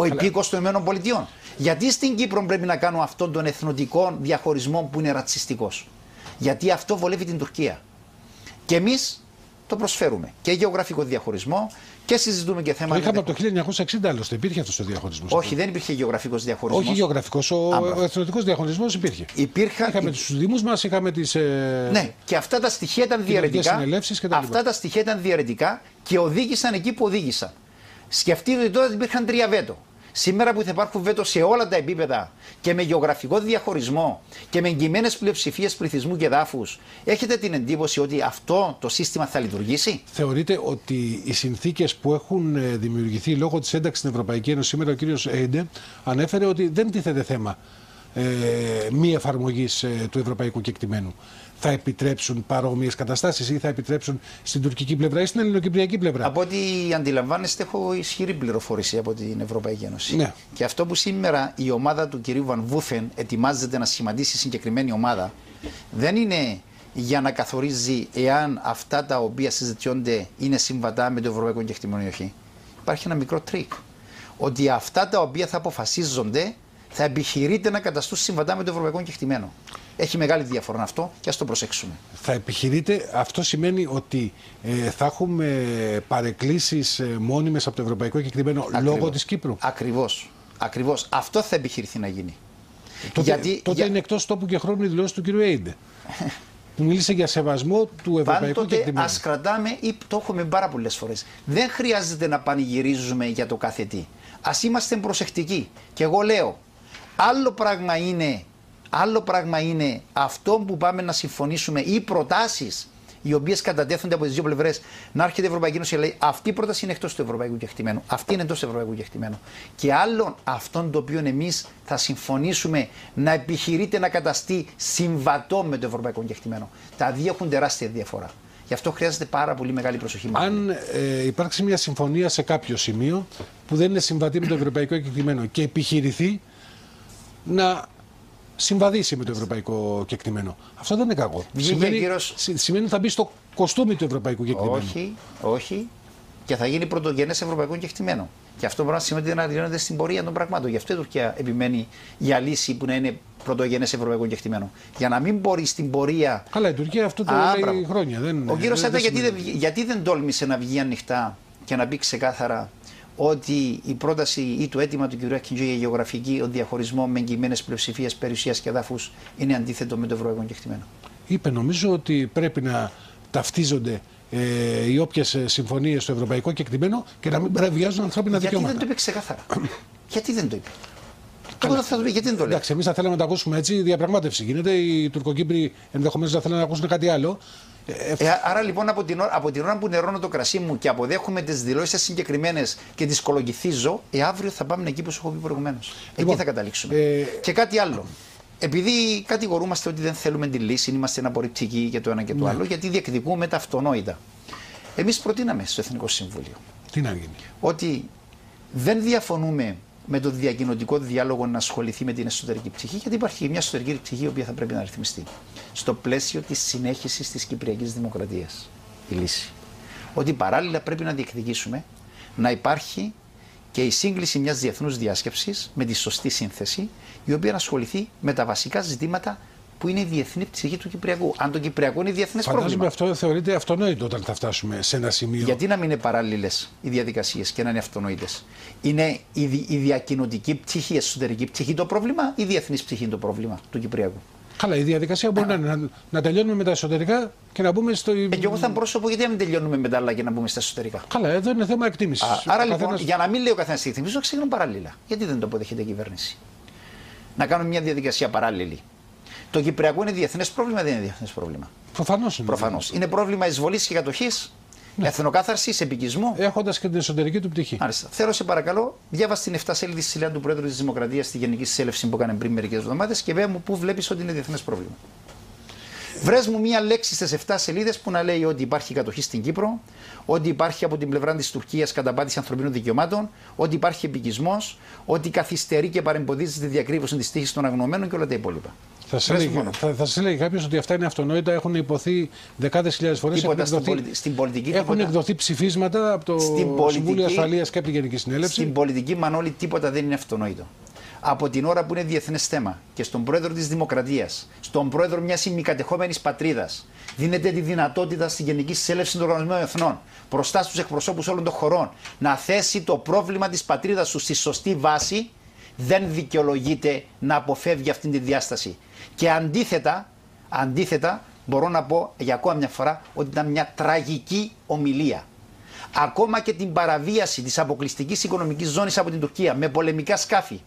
Speaker 2: ο υπήκο των Ηνωμένων Πολιτειών. Γιατί στην Κύπρο πρέπει να κάνω αυτόν τον εθνοτικό διαχωρισμό που είναι ρατσιστικός; Γιατί αυτό βολεύει την Τουρκία. Και εμείς το προσφέρουμε. Και γεωγραφικό διαχωρισμό και συζητούμε και
Speaker 1: Το
Speaker 2: θέματα.
Speaker 1: είχαμε από το 1960 άλλωστε. Υπήρχε αυτός ο διαχωρισμός.
Speaker 2: Όχι, δεν υπήρχε γεωγραφικός διαχωρισμός.
Speaker 1: Όχι γεωγραφικός. Ο,
Speaker 2: Α, μπράβο.
Speaker 1: ο εθνοτικός διαχωρισμός υπήρχε.
Speaker 2: Υπήρχαν.
Speaker 1: Είχαμε τους Δήμου μας, είχαμε τις. Ε...
Speaker 2: Ναι, και αυτά τα στοιχεία ήταν
Speaker 1: Κοινωνικές
Speaker 2: διαιρετικά.
Speaker 1: συνελεύσεις και τα λοιπά.
Speaker 2: Αυτά τα στοιχεία ήταν διαιρετικά και οδήγησαν εκεί που οδήγησαν. Σκεφτείτε ότι τότε υπήρχαν τρία βέτο. Σήμερα που θα υπάρχουν βέτος σε όλα τα επίπεδα και με γεωγραφικό διαχωρισμό και με εγγυημένες πλειοψηφίες πληθυσμού και δάφου, έχετε την εντύπωση ότι αυτό το σύστημα θα λειτουργήσει;
Speaker 1: Θεωρείτε ότι οι συνθήκες που έχουν ε, δημιουργηθεί λόγω της ένταξης στην Ευρωπαϊκή Ένωση, σήμερα ο κύριος Έιντε ανέφερε ότι δεν τίθεται θέμα ε, μη εφαρμογής του ευρωπαϊκού κεκτημένου. Θα επιτρέψουν παρόμοιες καταστάσεις ή θα επιτρέψουν στην τουρκική πλευρά ή στην ελληνοκυπριακή πλευρά;
Speaker 2: Από ό,τι αντιλαμβάνεστε, έχω ισχυρή πληροφόρηση από την Ευρωπαϊκή Ένωση.
Speaker 1: Ναι.
Speaker 2: Και αυτό που σήμερα η ομάδα του κυρίου Βαν Νούφελ ετοιμάζεται να σχηματίσει συγκεκριμένη ομάδα, δεν είναι για να καθορίζει εάν αυτά τα οποία συζητιόνται είναι συμβατά με το ευρωπαϊκό κεκτημένο ή όχι. Υπάρχει ένα μικρό τρικ. Ότι αυτά τα οποία θα αποφασίζονται θα επιχειρείται να καταστούν συμβατά με το ευρωπαϊκό κεκτημένο. Έχει μεγάλη διαφορά αυτό και ας το προσέξουμε.
Speaker 1: Θα επιχειρείται, αυτό σημαίνει ότι ε, θα έχουμε παρεκκλίσεις ε, μόνιμες από το ευρωπαϊκό κεκτημένο λόγω της Κύπρου;
Speaker 2: Ακριβώς. Ακριβώς. Αυτό θα επιχειρηθεί να γίνει.
Speaker 1: Τότε,
Speaker 2: Γιατί-
Speaker 1: τότε
Speaker 2: για-
Speaker 1: είναι εκτός τόπου και χρόνου η δηλώση του κ. Έιντε. που μίλησε για σεβασμό του ευρωπαϊκού
Speaker 2: Πάντοτε
Speaker 1: κεκτημένου.
Speaker 2: ας κρατάμε, ή το έχουμε πάρα πολλές φορές. Δεν χρειάζεται να πανηγυρίζουμε για το κάθε τι. Α είμαστε προσεκτικοί. Και εγώ λέω, άλλο πράγμα είναι, άλλο πράγμα είναι αυτό που πάμε να συμφωνήσουμε ή προτάσεις οι οποίες κατατέθονται από τις δύο πλευρές, να έρχεται η Ευρωπαϊκή Ένωση και λέει αυτή η πρόταση είναι εκτός του ευρωπαϊκού κεκτημένου. Αυτή είναι εντός του ευρωπαϊκού κεκτημένου. Και άλλον αυτόν το οποίο εμείς θα συμφωνήσουμε να επιχειρείται να καταστεί συμβατό με το ευρωπαϊκό κεκτημένο. Τα δύο έχουν τεράστια διαφορά. Γι' αυτό χρειάζεται πάρα πολύ μεγάλη προσοχή.
Speaker 1: Αν ε, υπάρξει μια συμφωνία σε κάποιο σημείο που δεν είναι συμβατή με το ευρωπαϊκό κεκτημένο και επιχειρηθεί να συμβαδίσει με το ευρωπαϊκό κεκτημένο. Αυτό δεν είναι κακό. Σημαίνει, κύριος... σημαίνει ότι θα μπει στο κοστούμι του ευρωπαϊκού κεκτημένου.
Speaker 2: Όχι, όχι. Και θα γίνει πρωτογενές ευρωπαϊκό κεκτημένο. Και αυτό μπορεί να σημαίνει ότι αναδεικνύεται στην πορεία των πραγμάτων. Γι' αυτό η Τουρκία επιμένει για λύση που να είναι πρωτογενές ευρωπαϊκό κεκτημένο. Για να μην μπορεί στην πορεία.
Speaker 1: Καλά, η Τουρκία αυτό το λέει χρόνια. Δεν,
Speaker 2: Ο κύριος Σέτα γιατί, δεν, γιατί δεν τόλμησε να βγει ανοιχτά και να πει ξεκάθαρα ότι η πρόταση ή το αίτημα του κ. Ακιντζού για γεωγραφική διαχωρισμό με εγγυημένες πλειοψηφίες περιουσίας και εδάφους είναι αντίθετο με το ευρωπαϊκό κεκτημένο.
Speaker 1: Είπε νομίζω ότι πρέπει να ταυτίζονται ε, οι όποιες συμφωνίες στο ευρωπαϊκό κεκτημένο και να μην παραβιάζουν ανθρώπινα
Speaker 2: Γιατί
Speaker 1: δικαιώματα.
Speaker 2: Γιατί δεν το είπε ξεκάθαρα. γιατί δεν το είπε. Καλά. Θα το πει, γιατί δεν το λέει.
Speaker 1: Εντάξει, εμείς θα θέλαμε να το ακούσουμε έτσι. Η διαπραγμάτευση γίνεται. Οι Τουρκοκύπροι ενδεχομένως θα θέλουν να ακούσουν κάτι άλλο.
Speaker 2: Ε, άρα λοιπόν από την, ώρα, από την ώρα που νερώνω το κρασί μου και αποδέχομαι τις δηλώσεις συγκεκριμένες και τις κολογηθίζω, ε, αύριο θα πάμε εκεί που σου έχω πει προηγουμένως. Λοιπόν, εκεί θα καταλήξουμε. Ε... Και κάτι άλλο. Επειδή κατηγορούμαστε ότι δεν θέλουμε τη λύση, είμαστε απορριπτικοί για το ένα και το ναι. άλλο, γιατί διεκδικούμε τα αυτονόητα. Εμείς προτείναμε στο Εθνικό Συμβούλιο.
Speaker 1: Τι να γίνει;
Speaker 2: Ότι δεν διαφωνούμε με το διακοινωτικό διάλογο να ασχοληθεί με την εσωτερική ψυχή, γιατί υπάρχει μια εσωτερική ψυχή η οποία θα πρέπει να ρυθμιστεί. Στο πλαίσιο της συνέχισης της Κυπριακής Δημοκρατίας. Η λύση. Ότι παράλληλα πρέπει να διεκδικήσουμε να υπάρχει και η σύγκληση μιας διεθνούς διάσκεψης με τη σωστή σύνθεση, η οποία να ασχοληθεί με τα βασικά ζητήματα που είναι η διεθνή ψυχή του Κυπριακού. Αν το Κυπριακό είναι διεθνές πρόβλημα.
Speaker 1: Φαντάζομαι αυτό θεωρείται αυτονόητο όταν θα φτάσουμε σε ένα σημείο.
Speaker 2: Γιατί να μην είναι παράλληλες οι διαδικασίες και να είναι αυτονόητε. Είναι η, η διακοινωτική ψυχή, η εσωτερική ψυχή το πρόβλημα ή η διεθνής ψυχή το πρόβλημα του Κυπριακού;
Speaker 1: Καλά, η διαδικασία μπορεί να είναι να, να τελειώνουμε με τα εσωτερικά και να μπούμε στο.
Speaker 2: Ε, και εγώ θα πρόσωπο γιατί να μην τελειώνουμε με τα άλλα και να μπούμε στα εσωτερικά;
Speaker 1: Καλά, εδώ είναι θέμα εκτίμησης.
Speaker 2: Άρα λοιπόν, για να μην λέει ο καθένας τη εκτίμηση, να ξεκινούν παράλληλα. Γιατί δεν το αποδέχεται η κυβέρνηση; Να κάνουμε μια διαδικασία παράλληλη. Το Κυπριακό είναι διεθνές πρόβλημα, δεν είναι διεθνές πρόβλημα;
Speaker 1: Προφανώς είναι.
Speaker 2: Προφανώς. Είναι πρόβλημα εισβολής και κατοχής, ναι. εθνοκάθαρσης, επικισμού;
Speaker 1: Έχοντας και την εσωτερική του πτυχή.
Speaker 2: Μάλιστα. Θέλω σε παρακαλώ, διάβασε την 7 σελίδη σελίδα του Πρόεδρου της Δημοκρατίας στη Γενική Συνέλευση που έκανε πριν μερικές εβδομάδες και βέβαια μου πού βλέπεις ότι είναι διεθνές πρόβλημα. Βρες μου μία λέξη στις 7 σελίδες που να λέει ότι υπάρχει κατοχή στην Κύπρο, ότι υπάρχει από την πλευρά της Τουρκίας καταπάτηση ανθρωπίνων δικαιωμάτων, ότι υπάρχει επικισμός, ότι καθυστερεί και παρεμποδίζει τη διακρύβωση της τύχης των αγνωμένων και όλα τα υπόλοιπα.
Speaker 1: Θα σα έλεγε, θα, έλεγε κάποιος ότι αυτά είναι αυτονόητα, έχουν υποθεί δεκάδες χιλιάδες φορές. Έχουν, εκδοθεί,
Speaker 2: στην πολιτική,
Speaker 1: έχουν τίποτα. εκδοθεί ψηφίσματα από το Συμβούλιο Ασφαλείας και από την Γενική Συνέλευση.
Speaker 2: Στην πολιτική, Μανώλη, τίποτα δεν είναι αυτονόητο. Από την ώρα που είναι διεθνές θέμα και στον πρόεδρο της Δημοκρατίας, στον πρόεδρο μιας ημικατεχόμενης πατρίδας, δίνεται τη δυνατότητα στη Γενική Συνέλευση των Οργανισμένων Εθνών μπροστά στους εκπροσώπους όλων των χωρών να θέσει το πρόβλημα της πατρίδας του στη σωστή βάση, δεν δικαιολογείται να αποφεύγει αυτή τη διάσταση. Και αντίθετα, αντίθετα μπορώ να πω για ακόμα μια φορά ότι ήταν μια τραγική ομιλία. Ακόμα και την παραβίαση της αποκλειστικής οικονομικής ζώνης από την Τουρκία με πολεμικά σκάφη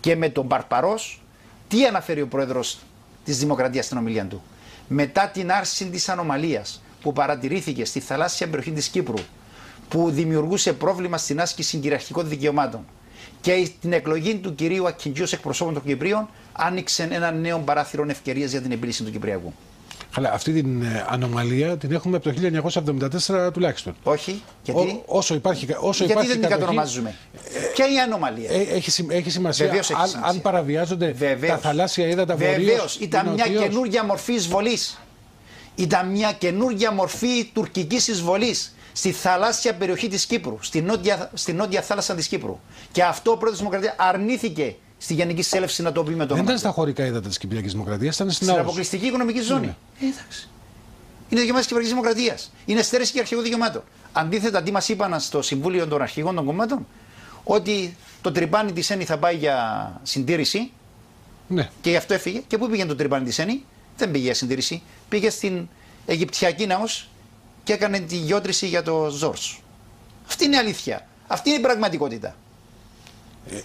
Speaker 2: και με τον Παρπαρός, τι αναφέρει ο πρόεδρος της Δημοκρατίας στην ομιλία του; Μετά την άρση της ανομαλίας που παρατηρήθηκε στη θαλάσσια περιοχή της Κύπρου που δημιουργούσε πρόβλημα στην άσκηση κυριαρχικών δικαιωμάτων και την εκλογή του κυρίου Ακιντζίου εκπροσώπων των Κυπρίων άνοιξε ένα νέο παράθυρο ευκαιρίας για την επίλυση του Κυπριακού.
Speaker 1: Αλλά αυτή την ε, ανομαλία την έχουμε από το 1974 τουλάχιστον.
Speaker 2: Όχι. Γιατί, Ό,
Speaker 1: όσο υπάρχει, όσο
Speaker 2: γιατί
Speaker 1: υπάρχει
Speaker 2: δεν την κατονομάζουμε; Ε, Ποια είναι η ανομαλία;
Speaker 1: Ε, έχει, έχει σημασία. Βεβαίως αν, σημασία. αν παραβιάζονται Βεβαίως. τα θαλάσσια ύδατα βορείως. Βεβαίως.
Speaker 2: Ήταν μια καινούργια μορφή εισβολής. Ήταν μια καινούργια μορφή τουρκικής εισβολής στη θαλάσσια περιοχή της Κύπρου, στη νότια, στη νότια θάλασσα της Κύπρου. Και αυτό ο πρόεδρος της Δημοκρατίας αρνήθηκε στη Γενική Σέλευση να το πει με το
Speaker 1: Δεν ήταν στα χωρικά ύδατα της Κυπριακής Δημοκρατίας, ήταν στην,
Speaker 2: στην αποκλειστική οικονομική ζώνη. Ναι. Ε, εντάξει. Είναι δικαιωμάτια της Κυπριακής Δημοκρατίας. Είναι στέρεση και αρχηγό δικαιωμάτων. Αντίθετα, τι μας είπαν στο Συμβούλιο των Αρχηγών των Κομμάτων, ότι το τρυπάνι της Ένη θα πάει για συντήρηση. Ναι. Και γι' αυτό έφυγε. Και πού πήγε το τρυπάνι της Ένη, δεν πήγε για συντήρηση. Πήγε στην Αιγυπτιακή ναός και έκανε τη γιότρηση για το Ζόρς. Αυτή είναι η αλήθεια. Αυτή είναι η πραγματικότητα.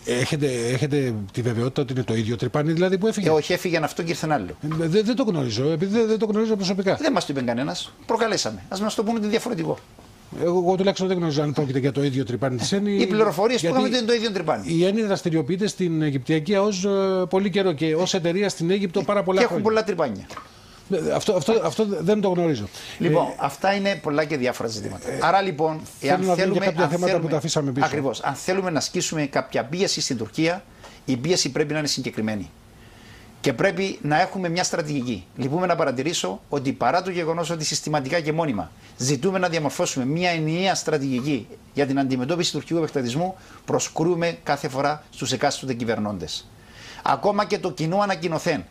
Speaker 1: Ε, έχετε, έχετε τη βεβαιότητα ότι είναι το ίδιο τρυπάνι δηλαδή που έφυγε;
Speaker 2: Ε, όχι, έφυγε αυτό και ήρθε ένα άλλο.
Speaker 1: Ε, δεν, δεν το γνωρίζω, επειδή δεν, δεν το γνωρίζω προσωπικά.
Speaker 2: Δεν μας το είπε κανένας. Προκαλέσαμε. Α μας το πούνε ότι είναι διαφορετικό.
Speaker 1: Εγώ, εγώ τουλάχιστον δεν γνωρίζω αν πρόκειται για το ίδιο τρυπάνι της ΕΝΗ.
Speaker 2: Οι πληροφορίες που είχαμε είναι το ίδιο τρυπάνι.
Speaker 1: Η ΕΝΗ δραστηριοποιείται στην Αιγυπτιακή ΑΟΣ πολύ καιρό και ως εταιρεία στην Αίγυπτο πάρα πολλά
Speaker 2: και
Speaker 1: χρόνια.
Speaker 2: έχουν πολλά τρυπάνια.
Speaker 1: Ε, αυτό, αυτό, αυτό δεν το γνωρίζω.
Speaker 2: Λοιπόν, ε, αυτά είναι πολλά και διάφορα ζητήματα. Ε, Άρα λοιπόν,
Speaker 1: εάν θέλουμε, κάποια θέματα θέλουμε, που τα αφήσαμε πίσω.
Speaker 2: Ακριβώς, αν θέλουμε να ασκήσουμε κάποια πίεση στην Τουρκία, η πίεση πρέπει να είναι συγκεκριμένη. Και πρέπει να έχουμε μια στρατηγική. Λυπούμε να παρατηρήσω ότι παρά το γεγονός ότι συστηματικά και μόνιμα ζητούμε να διαμορφώσουμε μια ενιαία στρατηγική για την αντιμετώπιση του τουρκικού επεκτατισμού, προσκρούμε κάθε φορά στους εκάστοτε κυβερνώντες. Ακόμα και το κοινό ανακοινωθέν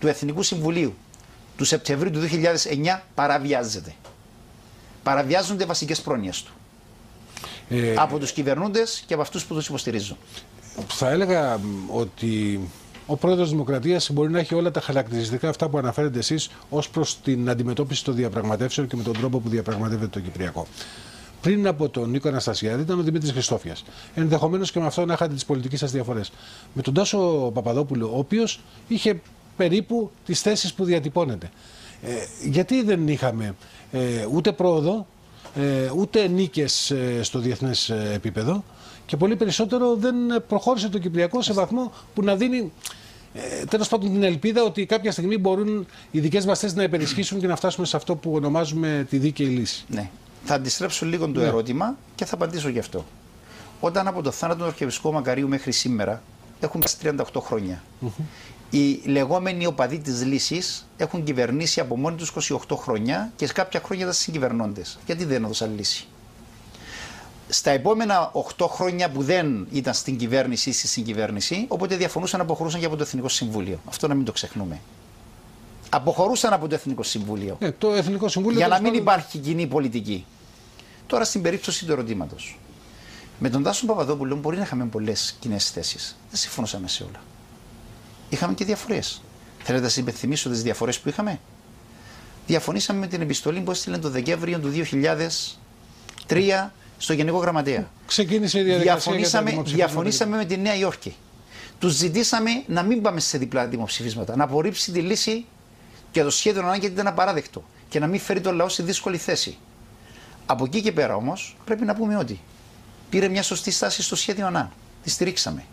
Speaker 2: του Εθνικού Συμβουλίου του Σεπτεμβρίου του 2009 παραβιάζεται. Παραβιάζονται βασικές πρόνοιες του. Ε, από τους κυβερνούντες και από αυτούς που τους υποστηρίζουν.
Speaker 1: Θα έλεγα ότι ο πρόεδρος της Δημοκρατίας μπορεί να έχει όλα τα χαρακτηριστικά αυτά που αναφέρετε εσείς ως προς την αντιμετώπιση των διαπραγματεύσεων και με τον τρόπο που διαπραγματεύεται το Κυπριακό. Πριν από τον Νίκο Αναστασιάδη ήταν ο Δημήτρης Χριστόφιας. Ενδεχομένως και με αυτό να είχατε τις πολιτικές σας διαφορές. Με τον Τάσο Παπαδόπουλο, ο οποίος είχε περίπου τις θέσεις που διατυπώνεται. Ε, γιατί δεν είχαμε ε, ούτε πρόοδο, ε, ούτε νίκες ε, στο διεθνές επίπεδο και πολύ περισσότερο δεν προχώρησε το Κυπριακό σε βαθμό που να δίνει ε, τέλος πάντων την ελπίδα ότι κάποια στιγμή μπορούν οι δικές μας θέσεις να υπερισχύσουν και να φτάσουμε σε αυτό που ονομάζουμε τη δίκαιη λύση.
Speaker 2: Ναι. Θα αντιστρέψω λίγο το ναι. ερώτημα και θα απαντήσω γι' αυτό. Όταν από το θάνατο του Αρχιεπισκόπου Μακαρίου μέχρι σήμερα έχουν 38 χρόνια. Οι λεγόμενοι οπαδοί της λύσης έχουν κυβερνήσει από μόνοι τους 28 χρόνια και σε κάποια χρόνια ήταν συγκυβερνώντες. Γιατί δεν έδωσαν λύση; Στα επόμενα 8 χρόνια που δεν ήταν στην κυβέρνηση ή στη συγκυβέρνηση, όποτε διαφωνούσαν, αποχωρούσαν και από το Εθνικό Συμβούλιο. Αυτό να μην το ξεχνούμε. Αποχωρούσαν από το Εθνικό Συμβούλιο.
Speaker 1: Ε, το Εθνικό Συμβούλιο
Speaker 2: για να μην υπάρχει κοινή πολιτική. Τώρα στην περίπτωση του ερωτήματος. Με τον Τάσο Παπαδόπουλο μπορεί να είχαμε πολλές κοινές θέσεις. Δεν συμφωνούσαμε σε όλα είχαμε και διαφορές. Θέλετε να σας υπενθυμίσω τις διαφορές που είχαμε. Διαφωνήσαμε με την επιστολή που έστειλε το Δεκέμβριο του 2003 στο Γενικό Γραμματέα.
Speaker 1: Ξεκίνησε η διαδικασία.
Speaker 2: Διαφωνήσαμε, διαφωνήσαμε με τη Νέα Υόρκη. Τους ζητήσαμε να μην πάμε σε διπλά δημοψηφίσματα, να απορρίψει τη λύση και το σχέδιο να γιατί ήταν απαράδεκτο και να μην φέρει τον λαό σε δύσκολη θέση. Από εκεί και πέρα όμως πρέπει να πούμε ότι πήρε μια σωστή στάση στο σχέδιο ΑΝΑ. Τη στηρίξαμε.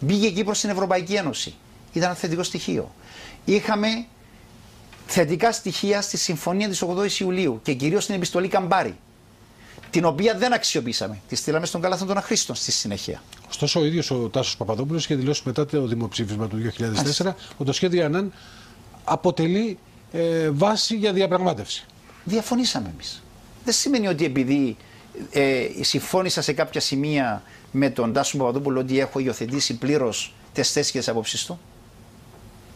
Speaker 2: Μπήκε εκεί προς την Ευρωπαϊκή Ένωση ήταν ένα θετικό στοιχείο. Είχαμε θετικά στοιχεία στη συμφωνία της 8η Ιουλίου και κυρίως στην επιστολή Καμπάρη, την οποία δεν αξιοποιήσαμε. Τη στείλαμε στον Καλάθον των Αχρήστων στη συνέχεια.
Speaker 1: Ωστόσο, ο ίδιος ο Τάσος Παπαδόπουλος είχε δηλώσει μετά το δημοψήφισμα του 2004 ότι το σχέδιο ΑΝΑΝ αποτελεί ε, βάση για διαπραγμάτευση.
Speaker 2: Διαφωνήσαμε εμείς. Δεν σημαίνει ότι επειδή ε, συμφώνησα σε κάποια σημεία με τον Τάσο Παπαδόπουλο ότι έχω υιοθετήσει πλήρως τι θέσει και τι απόψεις του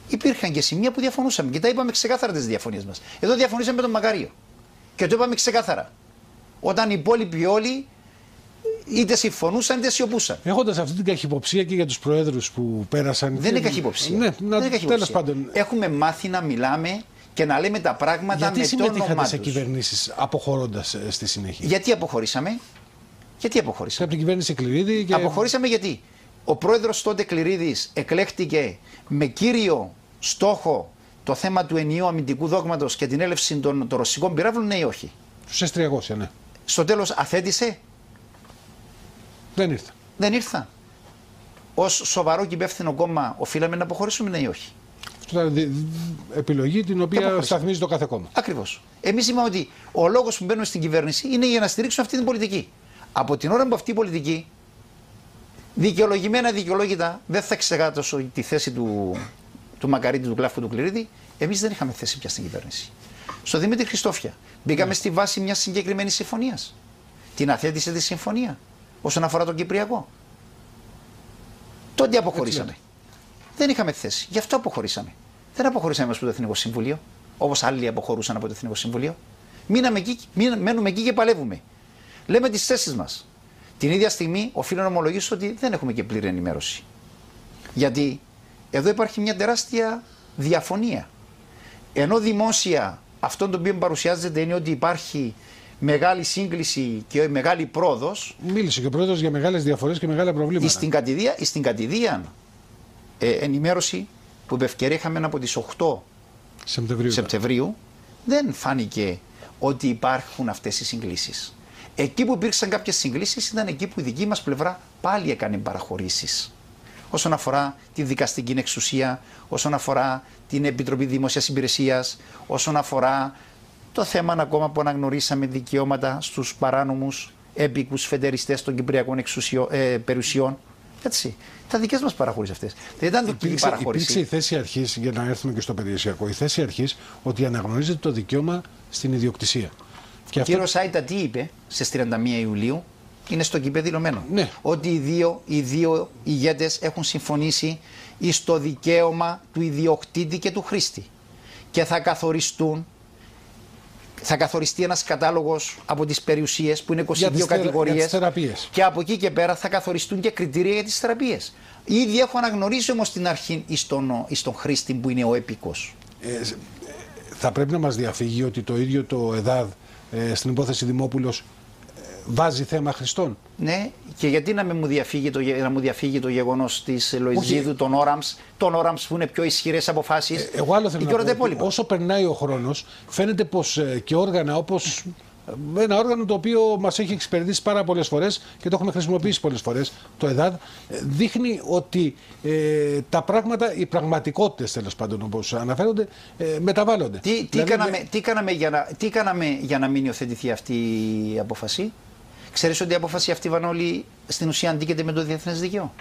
Speaker 2: υπήρχαν και σημεία που διαφωνούσαμε και τα είπαμε ξεκάθαρα τις διαφωνίες μας. Εδώ διαφωνήσαμε με τον Μακάριο. Και το είπαμε ξεκάθαρα. Όταν οι υπόλοιποι όλοι είτε συμφωνούσαν είτε σιωπούσαν.
Speaker 1: Έχοντας αυτή την καχυποψία και για τους προέδρους που πέρασαν.
Speaker 2: Δεν είναι καχυποψία.
Speaker 1: Ναι, να...
Speaker 2: Δεν είναι Τέλος πάντων. Έχουμε μάθει να μιλάμε και να λέμε τα πράγματα
Speaker 1: Γιατί
Speaker 2: με το όνομά
Speaker 1: σε κυβερνήσεις αποχωρώντας ε, στη συνέχεια;
Speaker 2: Γιατί αποχωρήσαμε; Γιατί αποχωρήσαμε;
Speaker 1: Από την κυβέρνηση Κληρίδη.
Speaker 2: Και... Αποχωρήσαμε γιατί; Ο πρόεδρος τότε Κληρίδης εκλέχτηκε με κύριο στόχο το θέμα του ενιαίου αμυντικού δόγματος και την έλευση των, των ρωσικών πυράβλων, ναι ή όχι;
Speaker 1: Στου S300, ναι.
Speaker 2: Στο τέλος αθέτησε;
Speaker 1: Δεν ήρθα.
Speaker 2: Δεν ήρθα. Ω σοβαρό και υπεύθυνο κόμμα, οφείλαμε να αποχωρήσουμε, ναι ή όχι;
Speaker 1: Αυτό ήταν επιλογή την οποία σταθμίζει το κάθε κόμμα.
Speaker 2: Ακριβώς. Εμείς είπαμε ότι ο λόγος που μπαίνουμε στην κυβέρνηση είναι για να στηρίξουμε αυτή την πολιτική. Από την ώρα που αυτή η πολιτική δικαιολογημένα, δικαιολόγητα, δεν θα ξεχάσω τη θέση του, του Μακαρίτη, του Κλάφου του Κληρίδη, εμείς δεν είχαμε θέση πια στην κυβέρνηση. Στο Δημήτρη Χριστόφια μπήκαμε ναι. στη βάση μιας συγκεκριμένης συμφωνίας. Την αθέτησε τη συμφωνία όσον αφορά τον Κυπριακό. Τότε αποχωρήσαμε. Δεν είχαμε θέση. Γι' αυτό αποχωρήσαμε. Δεν αποχωρήσαμε από το Εθνικό Συμβουλίο, όπως άλλοι αποχωρούσαν από το Εθνικό Συμβουλίο. Μείναμε εκεί, μένουμε εκεί και παλεύουμε. Λέμε τις θέσεις μας. Την ίδια στιγμή οφείλω να ομολογήσω ότι δεν έχουμε και πλήρη ενημέρωση. Γιατί εδώ υπάρχει μια τεράστια διαφωνία. Ενώ δημόσια αυτό το οποίο παρουσιάζεται είναι ότι υπάρχει μεγάλη σύγκληση και μεγάλη πρόοδος.
Speaker 1: Μίλησε και ο πρόεδρος για μεγάλες διαφορές και μεγάλα προβλήματα.
Speaker 2: Στην κατηδία, στην κατηδία ε, ενημέρωση που επευκαιρία είχαμε από τις 8
Speaker 1: Σεπτεμβρίου,
Speaker 2: Σεπτεμβρίου δεν φάνηκε ότι υπάρχουν αυτές οι συγκλήσεις. Εκεί που υπήρξαν κάποιες συγκλήσεις ήταν εκεί που η δική μας πλευρά πάλι έκανε παραχωρήσεις. Όσον αφορά τη δικαστική εξουσία, όσον αφορά την Επιτροπή Δημοσία Υπηρεσίας, όσον αφορά το θέμα ακόμα που αναγνωρίσαμε δικαιώματα στους παράνομους έπικους φεντεριστές των Κυπριακών εξουσιο, ε, περιουσιών. Έτσι. Τα δικές μας παραχωρήσεις αυτές. Δεν ήταν δική παραχώρηση.
Speaker 1: Υπήρξε η θέση αρχής, για να έρθουμε και στο περιουσιακό, η θέση αρχής ότι αναγνωρίζεται το δικαίωμα στην ιδιοκτησία.
Speaker 2: Και ο αυτό... κύριος Σάιτα τι είπε στις 31 Ιουλίου, είναι στο κήπε δηλωμένο.
Speaker 1: Ναι.
Speaker 2: Ότι οι δύο, οι δύο ηγέτες έχουν συμφωνήσει στο δικαίωμα του ιδιοκτήτη και του χρήστη. Και θα καθοριστούν θα καθοριστεί ένας κατάλογος από τις περιουσίες που είναι 22 κατηγορίες και από εκεί και πέρα θα καθοριστούν και κριτήρια για τις θεραπείες. Ήδη έχω αναγνωρίσει όμως την αρχή στον, στον χρήστη που είναι ο έπικος. Ε,
Speaker 1: θα πρέπει να μας διαφύγει ότι το ίδιο το ΕΔΑΔ ε, στην υπόθεση Δημόπουλος βάζει θέμα Χριστών.
Speaker 2: Ναι, και γιατί να, μου διαφύγει το, να μου διαφύγει το γεγονός της Λοϊζίδου, των Όραμ, των Όραμ που είναι πιο ισχυρές αποφάσεις.
Speaker 1: Ε, εγώ άλλο θέλω να πω, όσο περνάει ο χρόνος, φαίνεται πως ε, και όργανα όπως ε, ένα όργανο το οποίο μας έχει εξυπηρετήσει πάρα πολλές φορές και το έχουμε χρησιμοποιήσει πολλές φορές, το ΕΔΑΔ, ε, δείχνει ότι ε, τα πράγματα, οι πραγματικότητες τέλος πάντων όπως αναφέρονται, ε, μεταβάλλονται.
Speaker 2: Τι, τι, δηλαδή, κάναμε, τι, κάναμε για να, τι κάναμε για να μην υιοθετηθεί αυτή η απόφαση; Ξέρεις ότι η απόφαση αυτή, Βανόλη, στην ουσία αντίκειται με το διεθνές δίκαιο.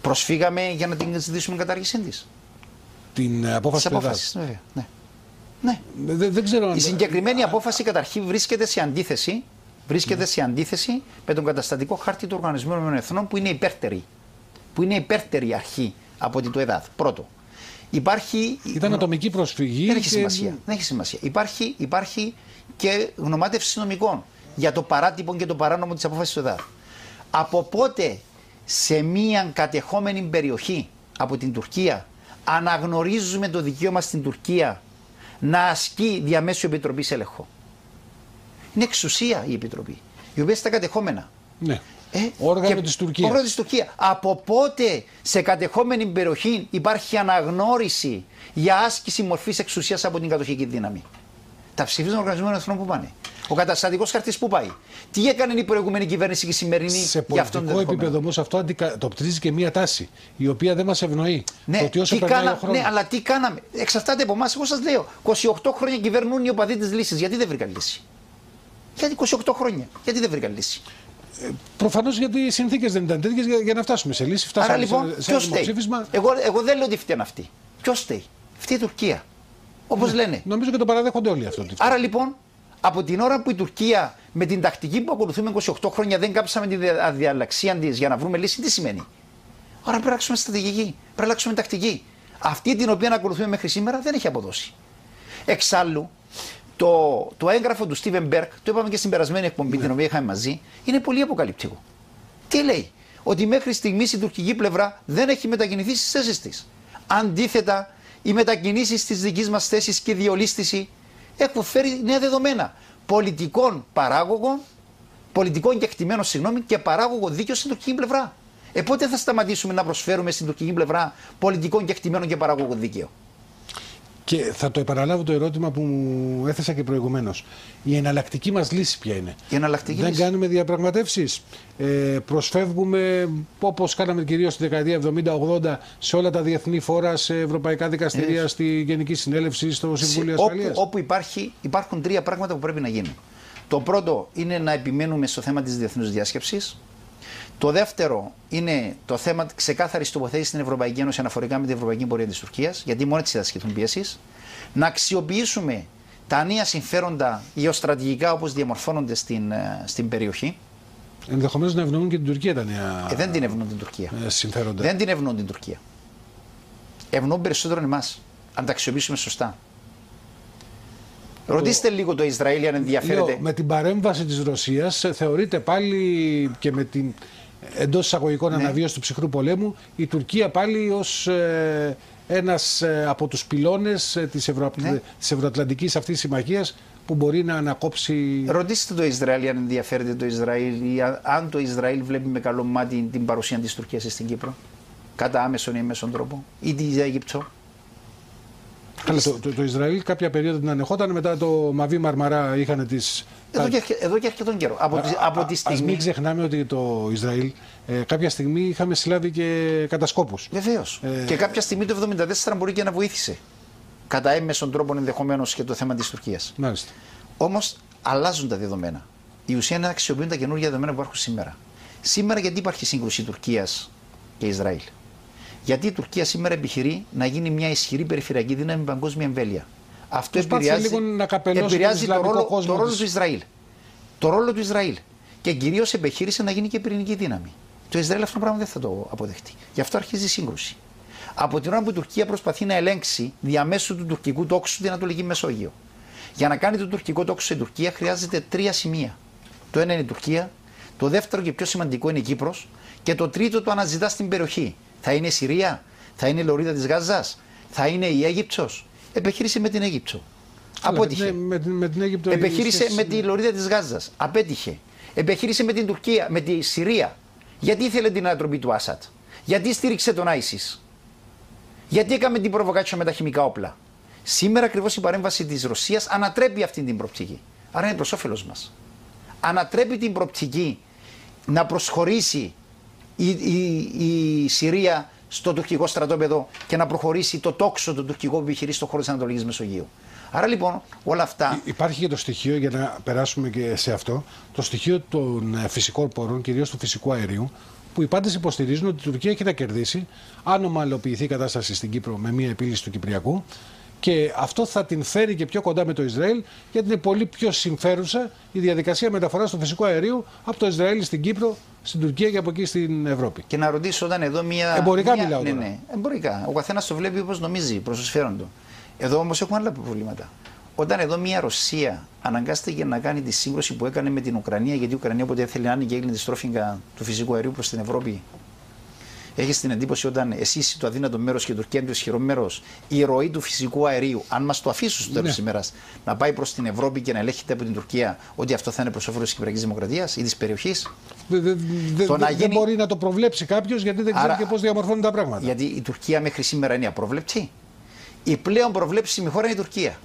Speaker 2: Προσφύγαμε για να την ζητήσουμε κατάργησή της.
Speaker 1: Την απόφαση
Speaker 2: του βέβαια. Ναι. Ναι.
Speaker 1: Δεν, δεν ξέρω
Speaker 2: αν... Η συγκεκριμένη απόφαση καταρχήν βρίσκεται σε αντίθεση, βρίσκεται ναι. σε αντίθεση με τον καταστατικό χάρτη του Οργανισμού Εθνών που είναι υπέρτερη. Που είναι υπέρτερη αρχή από την του ΕΔΑΔ. Πρώτο. Υπάρχει...
Speaker 1: Ήταν ατομική προσφυγή.
Speaker 2: Δεν έχει σημασία. Δεν έχει σημασία. Υπάρχει, υπάρχει και γνωμάτευση νομικών για το παράτυπο και το παράνομο της απόφασης του ΕΔΑΔ. Από πότε σε μία κατεχόμενη περιοχή από την Τουρκία αναγνωρίζουμε το δικαίωμα στην Τουρκία να ασκεί διαμέσου επιτροπής έλεγχο. Είναι εξουσία η επιτροπή, η οποία στα κατεχόμενα.
Speaker 1: Ναι. Ε, όργανο της Τουρκίας.
Speaker 2: Όργανο της Τουρκία. Από πότε σε κατεχόμενη περιοχή υπάρχει αναγνώριση για άσκηση μορφής εξουσίας από την κατοχική δύναμη; Τα ψηφίζουν οργανισμένων εθνών που πάνε. Ο καταστατικός χαρτί που πάει. Τι έκανε η προηγούμενη κυβέρνηση και η σημερινή
Speaker 1: Σε πολιτικό επίπεδο όμως αυτό αντικατοπτρίζει και μία τάση η οποία δεν μας ευνοεί.
Speaker 2: Ναι,
Speaker 1: ότι όσο
Speaker 2: τι κάνα, ναι, αλλά τι κάναμε; Εξαρτάται από εμάς. Εγώ σας λέω, 28 χρόνια κυβερνούν οι οπαδοί της λύσης. Γιατί δεν βρήκαν λύση; Γιατί 28 χρόνια; Γιατί δεν βρήκαν λύση;
Speaker 1: Ε, Προφανώς γιατί οι συνθήκες δεν ήταν τέτοιες για, για, να φτάσουμε σε λύση. Φτάσαμε
Speaker 2: Άρα λοιπόν, σε, σε δημοψήφισμα. Εγώ, εγώ δεν λέω ότι φταίνουν αυτοί. Ποιος φταίει; Φταίει η Τουρκία. Όπως ναι, λένε.
Speaker 1: Νομίζω και το παραδέχονται όλοι αυτό.
Speaker 2: Άρα λοιπόν από την ώρα που η Τουρκία με την τακτική που ακολουθούμε 28 χρόνια δεν κάψαμε τη αδιαλαξία της για να βρούμε λύση, τι σημαίνει; Άρα πρέπει να αλλάξουμε στρατηγική, πρέπει να αλλάξουμε τακτική. Αυτή την οποία ακολουθούμε μέχρι σήμερα δεν έχει αποδώσει. Εξάλλου, το, το έγγραφο του Στίβεν Μπέρκ, το είπαμε και στην περασμένη εκπομπή, ναι. την οποία είχαμε μαζί, είναι πολύ αποκαλυπτικό. Τι λέει, Ότι μέχρι στιγμής η τουρκική πλευρά δεν έχει μετακινηθεί στις θέσεις της. Αντίθετα, οι μετακινήσεις τη δική μας θέση και διολίστηση έχουν φέρει νέα δεδομένα πολιτικών παράγωγων, πολιτικών και εκτιμένων συγγνώμη, και παράγωγο δίκαιο στην τουρκική πλευρά. Ε, πότε θα σταματήσουμε να προσφέρουμε στην τουρκική πλευρά πολιτικών και εκτιμένων και παράγωγο δίκαιο;
Speaker 1: Και θα το επαναλάβω το ερώτημα που μου έθεσα και προηγουμένως. Η εναλλακτική μας λύση ποια είναι;
Speaker 2: Η εναλλακτική
Speaker 1: Δεν
Speaker 2: λύση;
Speaker 1: κάνουμε διαπραγματεύσεις. Ε, προσφεύγουμε όπως κάναμε κυρίως στη δεκαετία 70-80 σε όλα τα διεθνή φόρα, σε ευρωπαϊκά δικαστηρία, στη Γενική Συνέλευση, στο Συμβούλιο Ασφαλείας.
Speaker 2: Όπου, όπου υπάρχει, υπάρχουν τρία πράγματα που πρέπει να γίνουν. Το πρώτο είναι να επιμένουμε στο θέμα της διεθνούς διάσκεψης. Το δεύτερο είναι το θέμα ξεκάθαρης τοποθέτησης στην Ευρωπαϊκή Ένωση αναφορικά με την ευρωπαϊκή πορεία της Τουρκίας, γιατί μόνο έτσι θα ασκηθούν πιέσεις. Να αξιοποιήσουμε τα νέα συμφέροντα γεωστρατηγικά όπως διαμορφώνονται στην, ε, στην περιοχή.
Speaker 1: Ενδεχομένως να ευνοούν και την Τουρκία τα νέα.
Speaker 2: Ε, δεν την ευνοούν την Τουρκία.
Speaker 1: Ε, συμφέροντα.
Speaker 2: Δεν την ευνοούν την Τουρκία. Ευνοούν περισσότερο εμάς, αν τα αξιοποιήσουμε σωστά. Ρωτήστε λίγο το Ισραήλ αν ενδιαφέρεται.
Speaker 1: με την παρέμβαση της Ρωσίας θεωρείται πάλι και με την εντός εισαγωγικών ναι. αναβίωσης του ψυχρού πολέμου, η Τουρκία πάλι ως ε, ένας ε, από τους πυλώνες ε, της Ευρω... ναι. της Ευρωατλαντικής αυτής συμμαχίας που μπορεί να ανακόψει.
Speaker 2: Ρωτήστε το Ισραήλ αν ενδιαφέρεται το Ισραήλ ή αν το Ισραήλ βλέπει με καλό μάτι την παρουσία της Τουρκίας στην Κύπρο. Κατά άμεσον ή έμεσον τρόπο. Ή της Αίγυπτο.
Speaker 1: Καλά, το, το, το, Ισραήλ κάποια περίοδο την ανεχόταν, μετά το Μαβί Μαρμαρά είχαν τις.
Speaker 2: Εδώ και, εδώ και αρκετόν καιρό. Από, τη, από τη στιγμή...
Speaker 1: Ας μην ξεχνάμε ότι το Ισραήλ ε, κάποια στιγμή είχαμε συλλάβει και κατασκόπους.
Speaker 2: Βεβαίως. Ε... Και κάποια στιγμή το 1974 μπορεί και να βοήθησε. Κατά έμεσον τρόπο ενδεχομένως και το θέμα της Τουρκίας.
Speaker 1: Μάλιστα.
Speaker 2: Όμως αλλάζουν τα δεδομένα. Η ουσία είναι να αξιοποιούν τα καινούργια δεδομένα που υπάρχουν σήμερα. Σήμερα γιατί υπάρχει σύγκρουση Τουρκίας και Ισραήλ; Γιατί η Τουρκία σήμερα επιχειρεί να γίνει μια ισχυρή περιφερειακή δύναμη με παγκόσμια εμβέλεια. Αυτό επηρεάζει,
Speaker 1: λίγο να
Speaker 2: επηρεάζει το, ρόλο, το ρόλο του Ισραήλ. Το ρόλο του Ισραήλ. Και κυρίως επιχείρησε να γίνει και πυρηνική δύναμη. Το Ισραήλ αυτό το πράγμα δεν θα το αποδεχτεί. Γι' αυτό αρχίζει η σύγκρουση. Από την ώρα που η Τουρκία προσπαθεί να ελέγξει διαμέσου του τουρκικού τόξου την Ανατολική Μεσόγειο. Για να κάνει το τουρκικό τόξο στην Τουρκία χρειάζεται τρία σημεία. Το ένα είναι η Τουρκία, το δεύτερο και πιο σημαντικό είναι η Κύπρος και το τρίτο το αναζητά στην περιοχή. Θα είναι η Συρία, θα είναι η Λωρίδα της Γάζας, θα είναι η Αίγυπτος. Επιχείρησε με την Αίγυπτο. Απότυχε.
Speaker 1: Με, με, με την Αίγυπτο
Speaker 2: Επιχείρησε με τη Λωρίδα της Γάζας. Απέτυχε. Επιχείρησε με την Τουρκία, με τη Συρία. Γιατί ήθελε την ανατροπή του Άσατ. Γιατί στήριξε τον Άισις; Γιατί έκαμε την προβοκάτσια με τα χημικά όπλα; Σήμερα ακριβώς η παρέμβαση της Ρωσίας ανατρέπει αυτή την προοπτική. Άρα είναι προς όφελος μας. Ανατρέπει την προοπτική να προσχωρήσει η, η, η Συρία στο τουρκικό στρατόπεδο και να προχωρήσει το τόξο του τουρκικού επιχειρή στον χώρο της Ανατολικής Μεσογείου. Άρα λοιπόν όλα αυτά.
Speaker 1: Υπάρχει και το στοιχείο, για να περάσουμε και σε αυτό, το στοιχείο των ε, φυσικών πόρων, κυρίως του φυσικού αερίου, που οι πάντες υποστηρίζουν ότι η Τουρκία έχει να κερδίσει αν ομαλοποιηθεί η κατάσταση στην Κύπρο με μια επίλυση του Κυπριακού. Και αυτό θα την φέρει και πιο κοντά με το Ισραήλ, γιατί είναι πολύ πιο συμφέρουσα η διαδικασία μεταφοράς του φυσικού αερίου από το Ισραήλ στην Κύπρο, στην Τουρκία και από εκεί στην Ευρώπη.
Speaker 2: Και να ρωτήσω όταν εδώ μια.
Speaker 1: Εμπορικά
Speaker 2: μια...
Speaker 1: μιλάω.
Speaker 2: Ναι,
Speaker 1: τώρα.
Speaker 2: ναι, εμπορικά. Ο καθένας το βλέπει όπως νομίζει, προς συμφέρον του. Εδώ όμως έχουμε άλλα προβλήματα. Όταν εδώ μια Ρωσία αναγκάστηκε να κάνει τη σύγκρουση που έκανε με την Ουκρανία, γιατί η Ουκρανία ποτέ θέλει να είναι και έγινε τη στρόφιγγα του φυσικού αερίου προς την Ευρώπη. Έχεις την εντύπωση όταν εσύ είσαι το αδύνατο μέρος και η Τουρκία είναι το ισχυρό μέρος, η ροή του φυσικού αερίου, αν μας το αφήσουν στο τέλος
Speaker 1: Ναι.
Speaker 2: της ημέρας, να πάει προς την Ευρώπη και να ελέγχεται από την Τουρκία, ότι αυτό θα είναι προς όφελος της Κυπριακής Δημοκρατίας ή της περιοχής;
Speaker 1: Δε- δε- δε-
Speaker 2: Το να
Speaker 1: Δεν
Speaker 2: γίνει-
Speaker 1: μπορεί να το προβλέψει κάποιος γιατί δεν ξέρει
Speaker 2: Άρα-
Speaker 1: και πώς διαμορφώνουν τα πράγματα.
Speaker 2: Γιατί η Τουρκία μέχρι σήμερα είναι απρόβλεπτη. Η πλέον προβλέψιμη χώρα είναι η Τουρκία.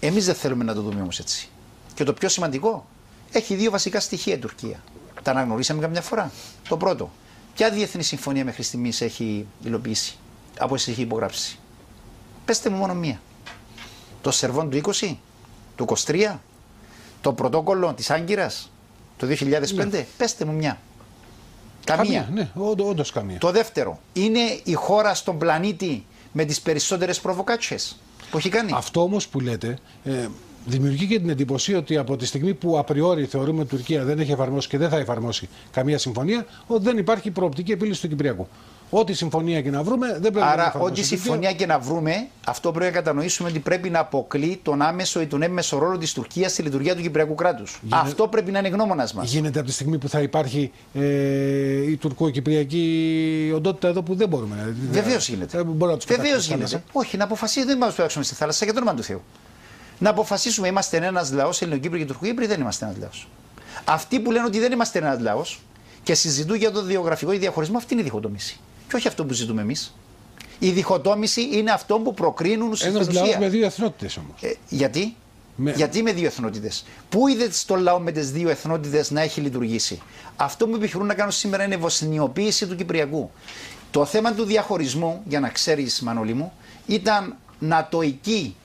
Speaker 2: Εμείς δεν θέλουμε να το δούμε όμως έτσι. Και το πιο σημαντικό, έχει δύο βασικά στοιχεία η Τουρκία. Τα αναγνωρίσαμε καμιά φορά. Το πρώτο, ποια διεθνή συμφωνία μέχρι στιγμής έχει υλοποιήσει, από εσείς έχει υπογράψει; Πετε μου μόνο μία. Το Σερβόν του 20, του 23, το πρωτόκολλο της Άγκυρας το 2005. Πετε μου μια. Καμία.
Speaker 1: Ναι, όντως καμία.
Speaker 2: Το δεύτερο, είναι η χώρα στον πλανήτη με τις περισσότερες προβοκάτσες που έχει κάνει;
Speaker 1: Αυτό όμως που λέτε ε, δημιουργεί και την εντύπωση ότι από τη στιγμή που απριόρι θεωρούμε ότι η Τουρκία δεν έχει εφαρμόσει και δεν θα εφαρμόσει καμία συμφωνία, ότι δεν υπάρχει προοπτική επίλυση του Κυπριακού. Ό,τι συμφωνία και να βρούμε δεν πρέπει να
Speaker 2: Άρα,
Speaker 1: εφαρμόσει
Speaker 2: ό,τι
Speaker 1: η Τουρκία.
Speaker 2: συμφωνία και να βρούμε, αυτό πρέπει να κατανοήσουμε ότι πρέπει να αποκλεί τον άμεσο ή τον έμμεσο ρόλο της Τουρκίας στη λειτουργία του Κυπριακού κράτους. Αυτό πρέπει να είναι γνώμονας μας.
Speaker 1: Γίνεται από τη στιγμή που θα υπάρχει ε, η τουρκο-κυπριακή οντότητα εδώ που δεν μπορούμε να.
Speaker 2: Βεβαίως γίνεται.
Speaker 1: Ε, μπορούμε να τους
Speaker 2: Βεβαίως
Speaker 1: πετάξουμε στη
Speaker 2: γίνεται.
Speaker 1: θάλασσα.
Speaker 2: Όχι, να αποφασίσουμε, δεν μα πετάξουμε στη θάλασσα για το όνομα του Θεού. Να αποφασίσουμε, είμαστε ένας λαός, Ελληνοκύπροι και Τουρκοκύπροι, δεν είμαστε ένας λαός. Αυτοί που λένε ότι δεν είμαστε ένας λαός και συζητούν για το βιογραφικό ή διαχωρισμό, αυτή είναι η διχοτόμηση. Και όχι αυτό που ζητούμε εμείς. Η διχοτόμηση είναι αυτό που προκρίνουν στην
Speaker 1: Ένας λαός
Speaker 2: ουσία.
Speaker 1: με δύο εθνότητες όμως.
Speaker 2: Ε, γιατί;
Speaker 1: Με-
Speaker 2: Γιατί με δύο εθνότητες; Πού είδε στο λαό με τις δύο εθνότητες να έχει λειτουργήσει; Αυτό που επιχειρούν να κάνουν σήμερα είναι βοσνιοποίηση του Κυπριακού. Το θέμα του διαχωρισμού, για να ξέρεις, Μανώλη μου, ήταν νατοική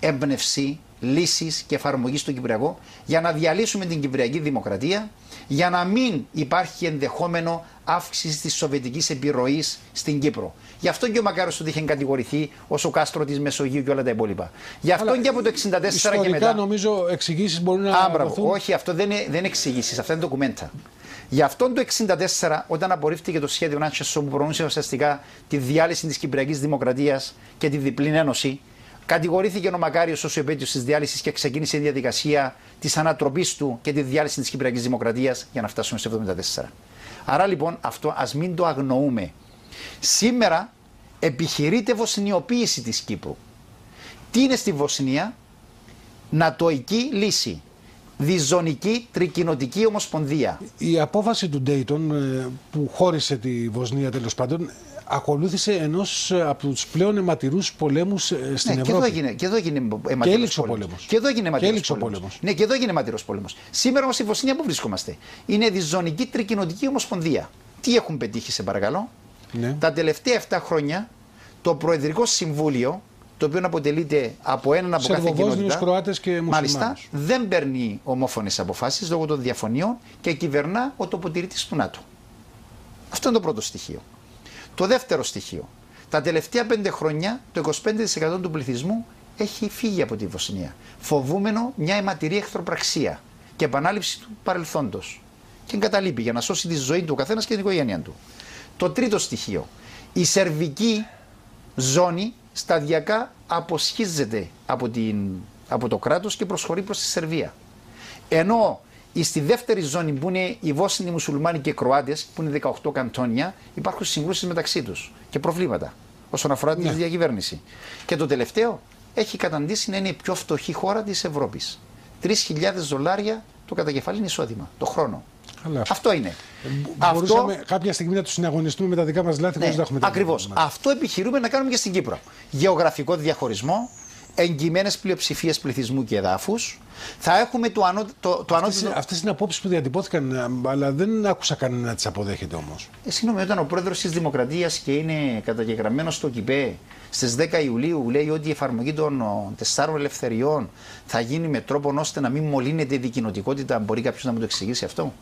Speaker 2: έμπνευση λύση και εφαρμογή στο Κυπριακό για να διαλύσουμε την Κυπριακή Δημοκρατία, για να μην υπάρχει ενδεχόμενο αύξηση της σοβιετικής επιρροής στην Κύπρο. Γι' αυτό και ο Μακάρος του είχε κατηγορηθεί ως ο κάστρο της Μεσογείου και όλα τα υπόλοιπα. Γι' αυτό
Speaker 1: Αλλά
Speaker 2: και από το 64 και
Speaker 1: Ιστορικά
Speaker 2: μετά.
Speaker 1: νομίζω εξηγήσεις μπορούν να
Speaker 2: Α, μπράβο.
Speaker 1: δοθούν.
Speaker 2: Όχι, αυτό δεν είναι, δεν είναι εξηγήσει, αυτά είναι ντοκουμέντα. Γι' αυτό το 1964, όταν απορρίφθηκε το σχέδιο Νάτσεσο που προνοούσε ουσιαστικά τη διάλυση της Κυπριακής Δημοκρατίας και τη διπλή ένωση, κατηγορήθηκε ο Μακάριος ως ο επέτειος της διάλυσης και ξεκίνησε η διαδικασία της ανατροπής του και τη διάλυση της Κυπριακής Δημοκρατίας για να φτάσουμε στο 1974. Άρα λοιπόν αυτό ας μην το αγνοούμε. Σήμερα επιχειρείται βοσνιοποίηση της Κύπρου. Τι είναι στη Βοσνία, νατοική λύση. Διζωνική τρικοινοτική ομοσπονδία.
Speaker 1: Η απόφαση του Ντέιτον που χώρισε τη Βοσνία τέλος πάντων ακολούθησε ενός από τους πλέον αιματηρούς πολέμους στην
Speaker 2: ναι,
Speaker 1: Ευρώπη.
Speaker 2: Και εδώ έγινε, και εδώ έγινε
Speaker 1: και έληξε ο πόλεμος.
Speaker 2: Και εδώ έγινε αιματηρός πόλεμος. Ναι, και εδώ έγινε αιματηρός πόλεμος. Σήμερα όμως η Βοσνία που βρισκόμαστε. Είναι διζωνική τρικοινοτική ομοσπονδία. Τι έχουν πετύχει, σε παρακαλώ;
Speaker 1: Ναι.
Speaker 2: Τα τελευταία 7 χρόνια το Προεδρικό Συμβούλιο, το οποίο αποτελείται από έναν από κάθε κοινότητα,
Speaker 1: Κροάτες και
Speaker 2: μάλιστα δεν παίρνει ομόφωνες αποφάσεις λόγω των διαφωνιών και κυβερνά ο τοποτηρητή του ΝΑΤΟ. Αυτό είναι το πρώτο στοιχείο. Το δεύτερο στοιχείο. Τα τελευταία πέντε χρόνια το 25% του πληθυσμού έχει φύγει από τη Βοσνία. Φοβούμενο μια αιματηρή εχθροπραξία και επανάληψη του παρελθόντος. Και εγκαταλείπει για να σώσει τη ζωή του ο καθένας και την οικογένειά του. Το τρίτο στοιχείο. Η σερβική ζώνη σταδιακά αποσχίζεται από, την, από το κράτος και προσχωρεί προς τη Σερβία. Ενώ στη δεύτερη ζώνη που είναι οι Βόσνοι Μουσουλμάνοι και Κροάτες, που είναι 18 καντόνια, υπάρχουν συγκρούσεις μεταξύ τους και προβλήματα όσον αφορά ναι. τη διακυβέρνηση. Και το τελευταίο, έχει καταντήσει να είναι η πιο φτωχή χώρα της Ευρώπης. 3.000 δολάρια το κατακεφαλήν εισόδημα το χρόνο.
Speaker 1: Αλλά
Speaker 2: αυτό είναι.
Speaker 1: Ε, μπορούσαμε αυτό... κάποια στιγμή να τους συναγωνιστούμε με τα δικά μας λάθη ναι, να έχουμε
Speaker 2: Ακριβώς. Αυτό επιχειρούμε να κάνουμε και στην Κύπρο. Γεωγραφικό διαχωρισμό, εγγυημένε πλειοψηφίες πληθυσμού και εδάφους. Θα έχουμε το, ανώ, το, το
Speaker 1: ανώτατο. Αυτές είναι απόψεις που διατυπώθηκαν, ε, αλλά δεν άκουσα κανένα να τις αποδέχεται όμως.
Speaker 2: Ε, συγγνώμη, όταν ο πρόεδρος της Δημοκρατίας και είναι καταγεγραμμένος στο ΚΙΠΕ στις 10 Ιουλίου, λέει ότι η εφαρμογή των τεσσάρων ελευθεριών θα γίνει με τρόπο ώστε να μην μολύνεται η δικοινοτικότητα. Μπορεί κάποιος να μου το εξηγήσει αυτό;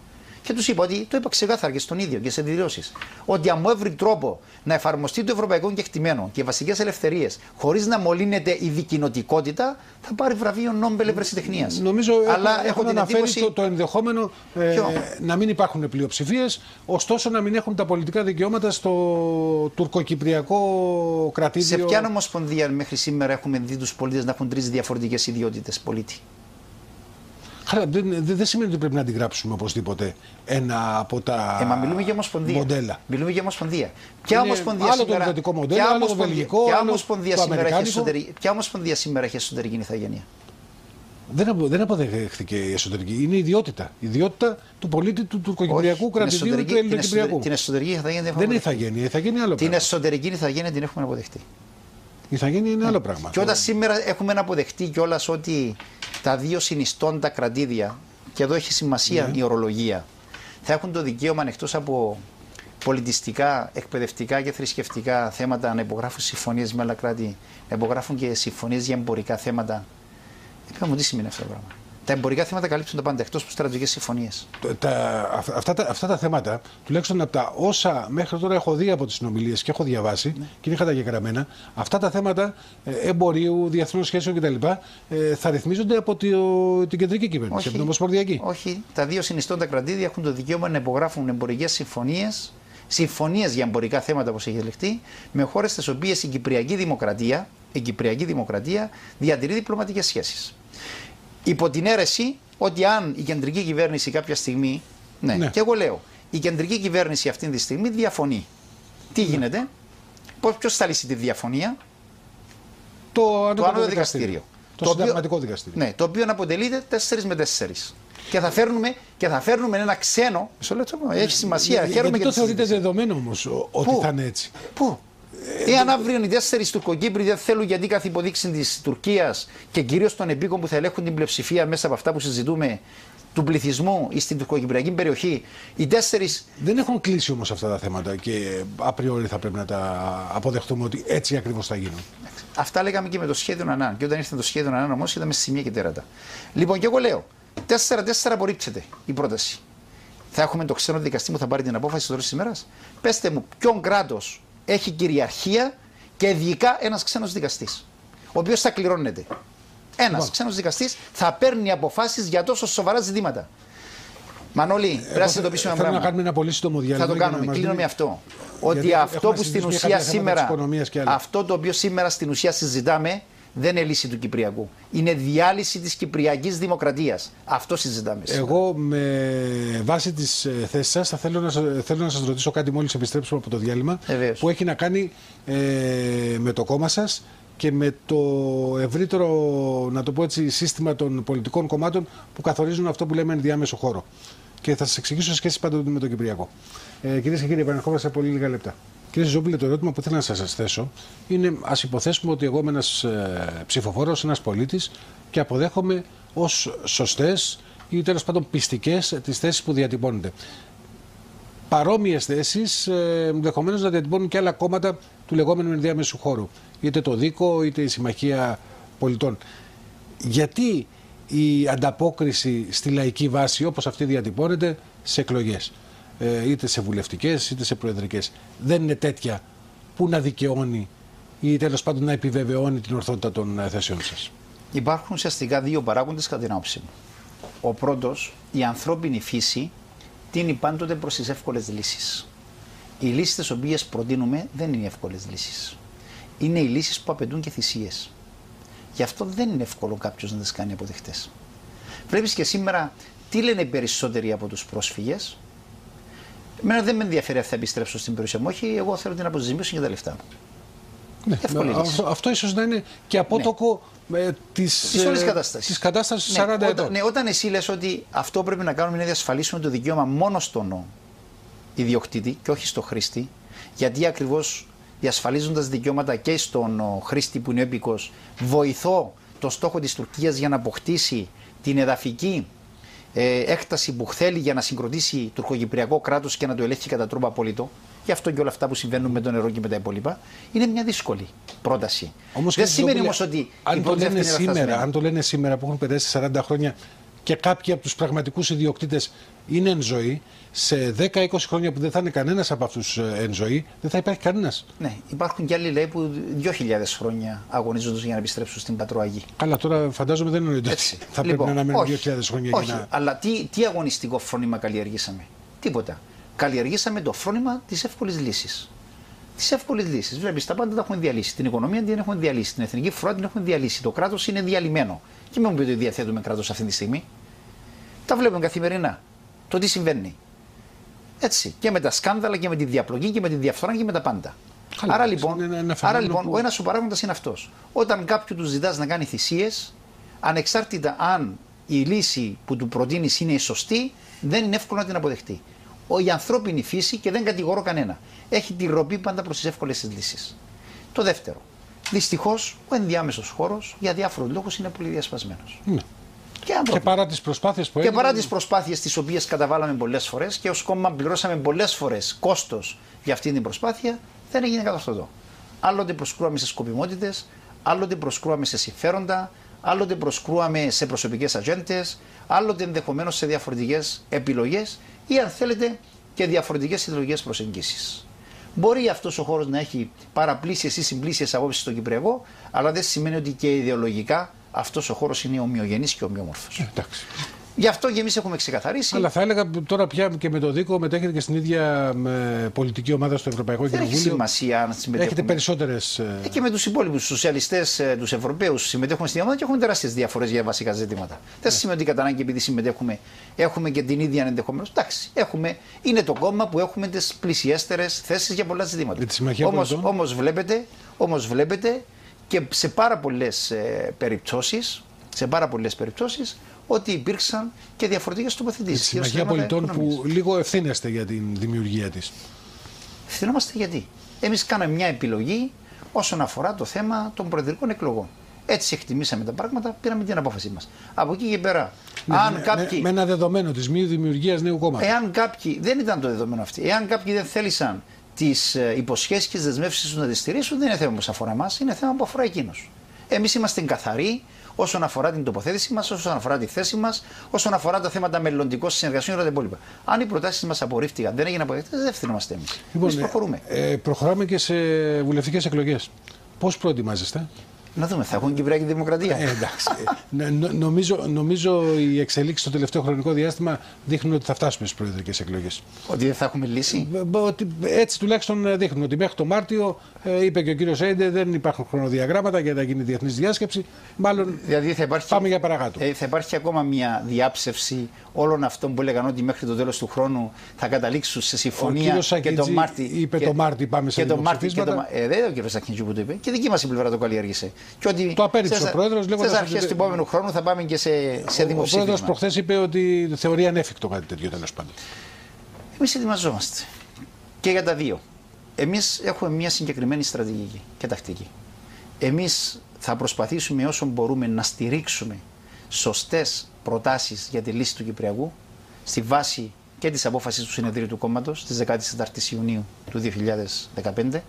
Speaker 2: Και τους είπα ότι το είπα ξεκάθαρα και στον ίδιο και σε δηλώσεις. Ότι αν μου έβρει τρόπο να εφαρμοστεί το ευρωπαϊκό κεκτημένο και βασικές ελευθερίες χωρίς να μολύνεται η δικοινοτικότητα, θα πάρει βραβείο Νόμπελ Ευρεσιτεχνία.
Speaker 1: Νομίζω Αλλά έχω, αναφέρει εντύπωση... το, το ενδεχόμενο ε, να μην υπάρχουν πλειοψηφίες, ωστόσο να μην έχουν τα πολιτικά δικαιώματα στο τουρκοκυπριακό κρατήδιο.
Speaker 2: Σε ποια νομοσπονδία μέχρι σήμερα έχουμε δει τους πολίτες να έχουν τρεις διαφορετικές ιδιότητες πολίτη;
Speaker 1: Άρα δεν, δεν σημαίνει ότι πρέπει να αντιγράψουμε οπωσδήποτε ένα από τα
Speaker 2: ε, μα μιλούμε για ομοσπονδία.
Speaker 1: μοντέλα.
Speaker 2: Μιλούμε για ομοσπονδία. Ποια
Speaker 1: ομοσπονδία άλλο σήμερα, το δυτικό μοντέλο, άλλο το βελγικό, ποια άλλο
Speaker 2: ομοσπονδία
Speaker 1: το
Speaker 2: σήμερα έχει εσωτερική, ποια ομοσπονδία σήμερα έχει εσωτερική ηθαγένεια.
Speaker 1: Δεν, δεν αποδέχθηκε η εσωτερική. Είναι η ιδιότητα. Η ιδιότητα του πολίτη του τουρκοκυπριακού κρατηδίου του ελληνοκυπριακού.
Speaker 2: Την εσωτερική ηθαγένεια
Speaker 1: δεν είναι ηθαγένεια. Η ηθαγένεια άλλο
Speaker 2: Την εσωτερική ηθαγένεια την έχουμε αποδεχτεί.
Speaker 1: Η ηθαγένεια είναι άλλο πράγμα.
Speaker 2: Και όταν σήμερα έχουμε αποδεχτεί κιόλας ότι τα δύο συνιστώντα κρατήδια, και εδώ έχει σημασία ναι. η ορολογία, θα έχουν το δικαίωμα εκτό από πολιτιστικά, εκπαιδευτικά και θρησκευτικά θέματα να υπογράφουν συμφωνίες με άλλα κράτη, να υπογράφουν και συμφωνίες για εμπορικά θέματα. Είπαμε τι σημαίνει αυτό το πράγμα; Τα εμπορικά θέματα καλύπτουν τα πάντα εκτός από στρατηγικές συμφωνίες.
Speaker 1: Αυτά, τα, αυτά τα θέματα, τουλάχιστον από τα όσα μέχρι τώρα έχω δει από τις συνομιλίες και έχω διαβάσει ναι. και είναι καταγεγραμμένα, αυτά τα θέματα ε, εμπορίου, διεθνών σχέσεων κτλ. Ε, θα ρυθμίζονται από την κεντρική κυβέρνηση,
Speaker 2: όχι,
Speaker 1: από την Ομοσπονδιακή.
Speaker 2: Όχι. Τα δύο συνιστώντα κρατήδια έχουν το δικαίωμα να υπογράφουν εμπορικές συμφωνίες συμφωνίες για εμπορικά θέματα, όπως έχει ελεγχθεί, με χώρες στις οποίες η Κυπριακή Δημοκρατία, η Κυπριακή Δημοκρατία διατηρεί διπλωματικές σχέσεις υπό την αίρεση ότι αν η κεντρική κυβέρνηση κάποια στιγμή. Ναι, ναι. και εγώ λέω, η κεντρική κυβέρνηση αυτή τη στιγμή διαφωνεί. Τι ναι. γίνεται, ποιος θα λύσει τη διαφωνία,
Speaker 1: το ανώτατο δικαστήριο. Το, το συνταγματικό
Speaker 2: οποίο,
Speaker 1: δικαστήριο.
Speaker 2: Ναι, το οποίο αποτελείται 4 με 4. Και θα φέρνουμε, και θα φέρνουμε ένα ξένο. Μισό λεπτό, έχει σημασία.
Speaker 1: Για, γιατί το θεωρείτε δεδομένο όμως ότι θα είναι έτσι;
Speaker 2: Πού; Εάν αύριο οι τέσσερις Τουρκοκύπροι δεν θέλουν γιατί κάθε υποδείξη της Τουρκίας και κυρίως των επίκων που θα ελέγχουν την πλειοψηφία μέσα από αυτά που συζητούμε του πληθυσμού ή στην τουρκοκυπριακή περιοχή, οι τέσσερι.
Speaker 1: Δεν έχουν κλείσει όμως αυτά τα θέματα και απριόρι θα πρέπει να τα αποδεχτούμε ότι έτσι ακριβώς θα γίνουν.
Speaker 2: Αυτά λέγαμε και με το σχέδιο Ανάν. Και όταν ήρθε το σχέδιο Ανάν όμως είδαμε σημεία και τέρατα. Λοιπόν, και εγώ λέω, 4-4 απορρίπτεται η πρόταση. Θα έχουμε το ξένο δικαστή που θα πάρει την απόφαση στο τέλο της ημέρας. Πετε μου, ποιον κράτος έχει κυριαρχία και ειδικά ένας ξένος δικαστής, ο οποίος θα κληρώνεται. Ένας wow. ξένος δικαστής θα παίρνει αποφάσεις για τόσο σοβαρά ζητήματα. Μανώλη, πρέπει να συνειδητοποιήσουμε ένα πράγμα.
Speaker 1: να κάνουμε ένα πολύ σύντομο
Speaker 2: διάλογο. Θα το κάνουμε. Κλείνω με αυτό. Ότι αυτό που στην ουσία σήμερα. Αυτό το οποίο σήμερα στην ουσία συζητάμε δεν είναι λύση του Κυπριακού. Είναι διάλυση της Κυπριακής Δημοκρατίας. Αυτό συζητάμε.
Speaker 1: Εγώ, με βάση τις ε, θέσεις σας, θα θέλω να, θέλω να σας ρωτήσω κάτι μόλις επιστρέψουμε από το διάλειμμα. Που έχει να κάνει ε, με το κόμμα σας και με το ευρύτερο, να το πω έτσι, σύστημα των πολιτικών κομμάτων που καθορίζουν αυτό που λέμε ενδιάμεσο χώρο. Και θα σας εξηγήσω σε σχέση πάντοτε με το Κυπριακό. Ε, Κυρίες και κύριοι, επανερχόμαστε σε πολύ λίγα λεπτά. Κύριε Ζόμπιλε, το ερώτημα που θέλω να σας θέσω είναι ας υποθέσουμε ότι εγώ είμαι ένας ε, ψηφοφόρος, ένας πολίτης και αποδέχομαι ως σωστές ή τέλος πάντων πιστικές τις θέσεις που διατυπώνονται. Παρόμοιες θέσεις ε, ενδεχομένως να διατυπώνουν και άλλα κόμματα του λεγόμενου ενδιάμεσου χώρου. Είτε το Δίκο είτε η Συμμαχία Πολιτών. Γιατί η ανταπόκριση στη λαϊκή βάση όπως αυτή διατυπώνεται σε εκλογές; ε, είτε σε βουλευτικές είτε σε προεδρικές δεν είναι τέτοια που να δικαιώνει ή τέλος πάντων να επιβεβαιώνει την ορθότητα των ε, θέσεων σας.
Speaker 2: Υπάρχουν ουσιαστικά δύο παράγοντες κατά την άποψή μου. Ο πρώτος, η ανθρώπινη φύση τίνει πάντοτε προς τις εύκολες λύσεις. Οι λύσεις τις οποίες προτείνουμε δεν είναι εύκολες λύσεις. Είναι οι λύσεις που απαιτούν και θυσίες. Γι' αυτό δεν είναι εύκολο κάποιος να τις κάνει αποδεκτές. Βλέπεις και σήμερα τι λένε οι περισσότεροι από τους πρόσφυγες; Εμένα δεν με ενδιαφέρει αν θα επιστρέψω στην περιουσία μου. Όχι, εγώ θέλω την αποζημίωση για τα λεφτά μου.
Speaker 1: Ναι, αυτό, αυτό ίσως να είναι και απότοκο ναι. της
Speaker 2: όλης κατάστασης.
Speaker 1: κατάστασης ναι, 40 ετών.
Speaker 2: Ναι, όταν εσύ λες ότι αυτό πρέπει να κάνουμε είναι να διασφαλίσουμε το δικαίωμα μόνο στον ιδιοκτήτη και όχι στο χρήστη, γιατί ακριβώς διασφαλίζοντας δικαιώματα και στον χρήστη που είναι έπικο, βοηθώ το στόχο της Τουρκίας για να αποκτήσει την εδαφική ε, έκταση που θέλει για να συγκροτήσει τουρκοκυπριακό κράτος και να το ελέγχει κατά τρόπο απόλυτο. Γι' αυτό και όλα αυτά που συμβαίνουν με το νερό και με τα υπόλοιπα. Είναι μια δύσκολη πρόταση.
Speaker 1: Όμως Δεν σημαίνει όμως ότι. Αν το, λένε σήμερα, αν το λένε σήμερα που έχουν περάσει 40 χρόνια και κάποιοι από τους πραγματικούς ιδιοκτήτες είναι εν ζωή, σε 10-20 χρόνια που δεν θα είναι κανένας από αυτούς ε, εν ζωή, δεν θα υπάρχει κανένας.
Speaker 2: Ναι, υπάρχουν και άλλοι λέει που 2.000 χρόνια αγωνίζονται για να επιστρέψουν στην Πατροαγή.
Speaker 1: Αλλά τώρα φαντάζομαι δεν είναι έτσι. Θα λοιπόν, πρέπει να αναμένουν 2.000 χρόνια
Speaker 2: όχι,
Speaker 1: για να.
Speaker 2: Αλλά τι, τι αγωνιστικό φρόνημα καλλιεργήσαμε; Τίποτα. Καλλιεργήσαμε το φρόνημα της εύκολης λύσης. Τι εύκολε λύσει. Βλέπεις, τα πάντα τα έχουν διαλύσει. Την οικονομία την έχουν διαλύσει. Την εθνική φορά την έχουν διαλύσει. Το κράτος είναι διαλυμένο. Και μην μου πείτε ότι διαθέτουμε κράτος αυτή τη στιγμή. Τα βλέπουμε καθημερινά. Το τι συμβαίνει. Έτσι. Και με τα σκάνδαλα και με τη διαπλοκή και με τη διαφθορά και με τα πάντα. Καλά, άρα λοιπόν, άρα, λοιπόν που... ο ένας ο παράγοντας είναι αυτός. Όταν κάποιου τους ζητάς να κάνει θυσίες, ανεξάρτητα αν η λύση που του προτείνεις είναι η σωστή, δεν είναι εύκολο να την αποδεχτεί. Ο, η ανθρώπινη φύση, και δεν κατηγορώ κανένα, έχει τη ροπή πάντα προς τις εύκολες λύσεις. Το δεύτερο. Δυστυχώς ο ενδιάμεσος χώρος για διάφορους λόγους είναι πολύ διασπασμένος. Ναι.
Speaker 1: Και, και παρά τις προσπάθειες που
Speaker 2: Και παρά τις προσπάθειες τις οποίες καταβάλαμε πολλές φορές και ως κόμμα πληρώσαμε πολλές φορές κόστος για αυτή την προσπάθεια, δεν έγινε κατορθωτό. Άλλοτε προσκρούαμε σε σκοπιμότητες, άλλοτε προσκρούαμε σε συμφέροντα, άλλοτε προσκρούαμε σε προσωπικές ατζέντες, άλλοτε ενδεχομένως σε διαφορετικές επιλογές ή αν θέλετε και διαφορετικές ιδεολογικέ προσεγγίσεις. Μπορεί αυτός ο χώρος να έχει παραπλήσει ή συμπλήσει απόψεις στο Κυπριακό, αλλά δεν σημαίνει ότι και ιδεολογικά αυτός ο χώρος είναι ομοιογενής και ομοιόμορφος.
Speaker 1: Ε,
Speaker 2: Γι' αυτό και εμείς έχουμε ξεκαθαρίσει.
Speaker 1: Αλλά θα έλεγα τώρα πια και με το Δίκο μετέχετε και στην ίδια πολιτική ομάδα στο Ευρωπαϊκό Κοινοβούλιο.
Speaker 2: Δεν έχει σημασία αν συμμετέχουμε.
Speaker 1: Έχετε περισσότερες.
Speaker 2: Ε... Και με τους υπόλοιπους σοσιαλιστές, ε, τους Ευρωπαίους συμμετέχουμε στην ομάδα και έχουμε τεράστιες διαφορές για βασικά ζητήματα. Δεν σημαίνει ότι κατά ανάγκη επειδή συμμετέχουμε έχουμε και την ίδια ενδεχομένως. Εντάξει, έχουμε, είναι το κόμμα που έχουμε τις πλησιέστερες θέσεις για πολλά ζητήματα. Όμως βλέπετε, όμως βλέπετε και σε πάρα πολλές ε, περιπτώσεις σε πάρα πολλές περιπτώσεις ότι υπήρξαν και διαφορετικές τοποθετήσεις. Η
Speaker 1: Συμμαχία Πολιτών που λίγο ευθύνεστε για την δημιουργία της.
Speaker 2: Ευθυνόμαστε γιατί; Εμείς κάναμε μια επιλογή όσον αφορά το θέμα των προεδρικών εκλογών. Έτσι εκτιμήσαμε τα πράγματα, πήραμε την απόφασή μας. Από εκεί και πέρα,
Speaker 1: ναι, αν με, κάποιοι. Με, ένα δεδομένο της μη δημιουργίας νέου κόμματος.
Speaker 2: Εάν κάποιοι. Δεν ήταν το δεδομένο αυτό. Εάν κάποιοι δεν θέλησαν τις ε, υποσχέσεις και τις δεσμεύσεις τους να τις στηρίσουν, δεν είναι θέμα που αφορά εμάς, είναι θέμα που αφορά εκείνους. Εμείς είμαστε καθαροί όσον αφορά την τοποθέτηση μας, όσον αφορά τη θέση μας, όσον αφορά τα θέματα μελλοντικών συνεργασιών και τα υπόλοιπα. Αν οι προτάσεις μας απορρίφθηκαν, δεν έγιναν αποδεκτές, δεν ευθυνόμαστε εμείς.
Speaker 1: Λοιπόν, εμείς προχωρούμε. Ε, ε, προχωράμε και σε βουλευτικές εκλογές. Πώς προετοιμάζεστε,
Speaker 2: Να δούμε, θα έχουν Κυπριακή Δημοκρατία.
Speaker 1: Ε, εντάξει. Ε, νο, νομίζω, νομίζω οι εξελίξεις στο τελευταίο χρονικό διάστημα δείχνουν ότι θα φτάσουμε στις προεδρικές εκλογές.
Speaker 2: Ότι δεν θα έχουμε λύση;
Speaker 1: Ε, ότι έτσι τουλάχιστον δείχνουν ότι μέχρι το Μάρτιο, ε, είπε και ο κύριος Έιντε, δεν υπάρχουν χρονοδιαγράμματα για να γίνει διεθνής διάσκεψη. Μάλλον
Speaker 2: δηλαδή θα υπάρχει,
Speaker 1: πάμε για παρακάτω.
Speaker 2: Ε, θα υπάρχει ακόμα μια διάψευση όλων αυτών που έλεγαν ότι μέχρι το τέλος του χρόνου θα καταλήξουν σε συμφωνία
Speaker 1: ο
Speaker 2: και το Μάρτι.
Speaker 1: Είπε το Μάρτι πάμε σε
Speaker 2: και το Μάρτι. Και το, ε, δεν είναι ο κύριος Σακίνη που το είπε. Και δική μας η πλευρά το καλλιέργησε. Και ότι
Speaker 1: το απέρριψε ο πρόεδρος
Speaker 2: λέγοντας. Στις αρχές του επόμενου χρόνου θα πάμε και σε, σε δημοψήφισμα.
Speaker 1: Ο πρόεδρος προχθές είπε ότι θεωρεί ανέφικτο κάτι τέτοιο τέλος πάντων.
Speaker 2: Εμείς ετοιμαζόμαστε. Και για τα δύο. Εμείς έχουμε μια συγκεκριμένη στρατηγική και τακτική. Εμείς θα προσπαθήσουμε όσο μπορούμε να στηρίξουμε σωστές προτάσεις για τη λύση του Κυπριακού στη βάση και της απόφασης του συνεδρίου του κόμματος στι 14 Ιουνίου του 2015.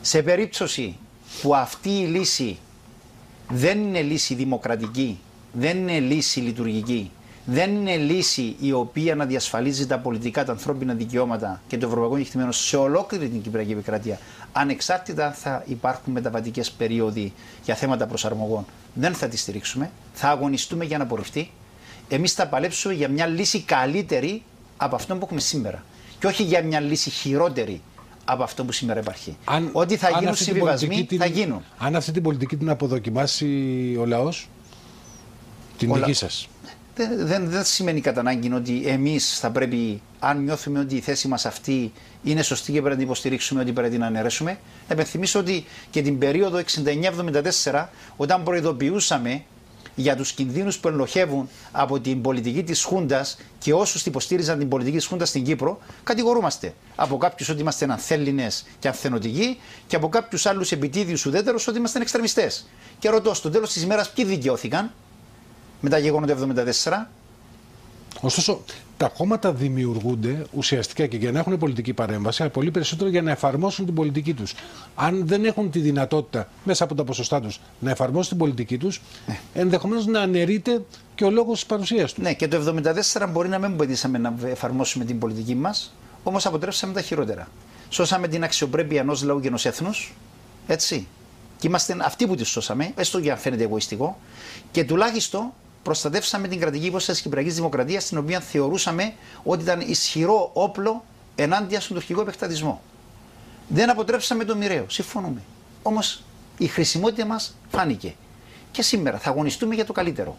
Speaker 2: Σε περίπτωση που αυτή η λύση δεν είναι λύση δημοκρατική, δεν είναι λύση λειτουργική, δεν είναι λύση η οποία να διασφαλίζει τα πολιτικά, τα ανθρώπινα δικαιώματα και το ευρωπαϊκό κεκτημένο σε ολόκληρη την Κυπριακή Επικρατεία, ανεξάρτητα αν θα υπάρχουν μεταβατικές περίοδοι για θέματα προσαρμογών, δεν θα τη στηρίξουμε. Θα αγωνιστούμε για να απορριφθεί. Εμείς θα παλέψουμε για μια λύση καλύτερη από αυτό που έχουμε σήμερα. Και όχι για μια λύση χειρότερη από αυτό που σήμερα υπάρχει. Αν, Ότι θα γίνουν συμβιβασμοί, θα γίνουν.
Speaker 1: Αν αυτή την πολιτική την αποδοκιμάσει ο λαός, την δική σας.
Speaker 2: Δεν, δεν, δεν σημαίνει κατά ανάγκη ότι εμείς θα πρέπει, αν νιώθουμε ότι η θέση μας αυτή είναι σωστή και πρέπει να την υποστηρίξουμε, ότι πρέπει να την αναιρέσουμε. Να υπενθυμίσω ότι και την περίοδο 69-74, όταν προειδοποιούσαμε για τους κινδύνους που ελοχεύουν από την πολιτική της Χούντας και όσους υποστήριζαν την πολιτική της Χούντας στην Κύπρο, κατηγορούμαστε. Από κάποιους ότι είμαστε ανθέληνε και ανθενωτικοί και από κάποιους άλλους επιτίδιους ουδέτερους ότι είμαστε εξτρεμιστές. Και ρωτώ, στο τέλος της ημέρας ποιοι δικαιώθηκαν; Με τα γεγονότα 74.
Speaker 1: Ωστόσο, τα κόμματα δημιουργούνται ουσιαστικά και για να έχουν πολιτική παρέμβαση, αλλά πολύ περισσότερο για να εφαρμόσουν την πολιτική τους. Αν δεν έχουν τη δυνατότητα μέσα από τα ποσοστά τους να εφαρμόσουν την πολιτική τους, ναι. ενδεχομένως να αναιρείται και ο λόγος της παρουσίας τους.
Speaker 2: Ναι, και το 1974 μπορεί να μην μπορέσαμε να εφαρμόσουμε την πολιτική μας, όμως αποτρέψαμε τα χειρότερα. Σώσαμε την αξιοπρέπεια ενός λαού και ενός έθνους, έτσι. Και είμαστε αυτοί που τη σώσαμε, έστω και αν φαίνεται εγωιστικό, και τουλάχιστον προστατεύσαμε την κρατική υπόσταση της Κυπριακής Δημοκρατίας, την οποία θεωρούσαμε ότι ήταν ισχυρό όπλο ενάντια στον τουρκικό επεκτατισμό. Δεν αποτρέψαμε το μοιραίο, συμφωνούμε. Όμως η χρησιμότητα μας φάνηκε. Και σήμερα θα αγωνιστούμε για το καλύτερο.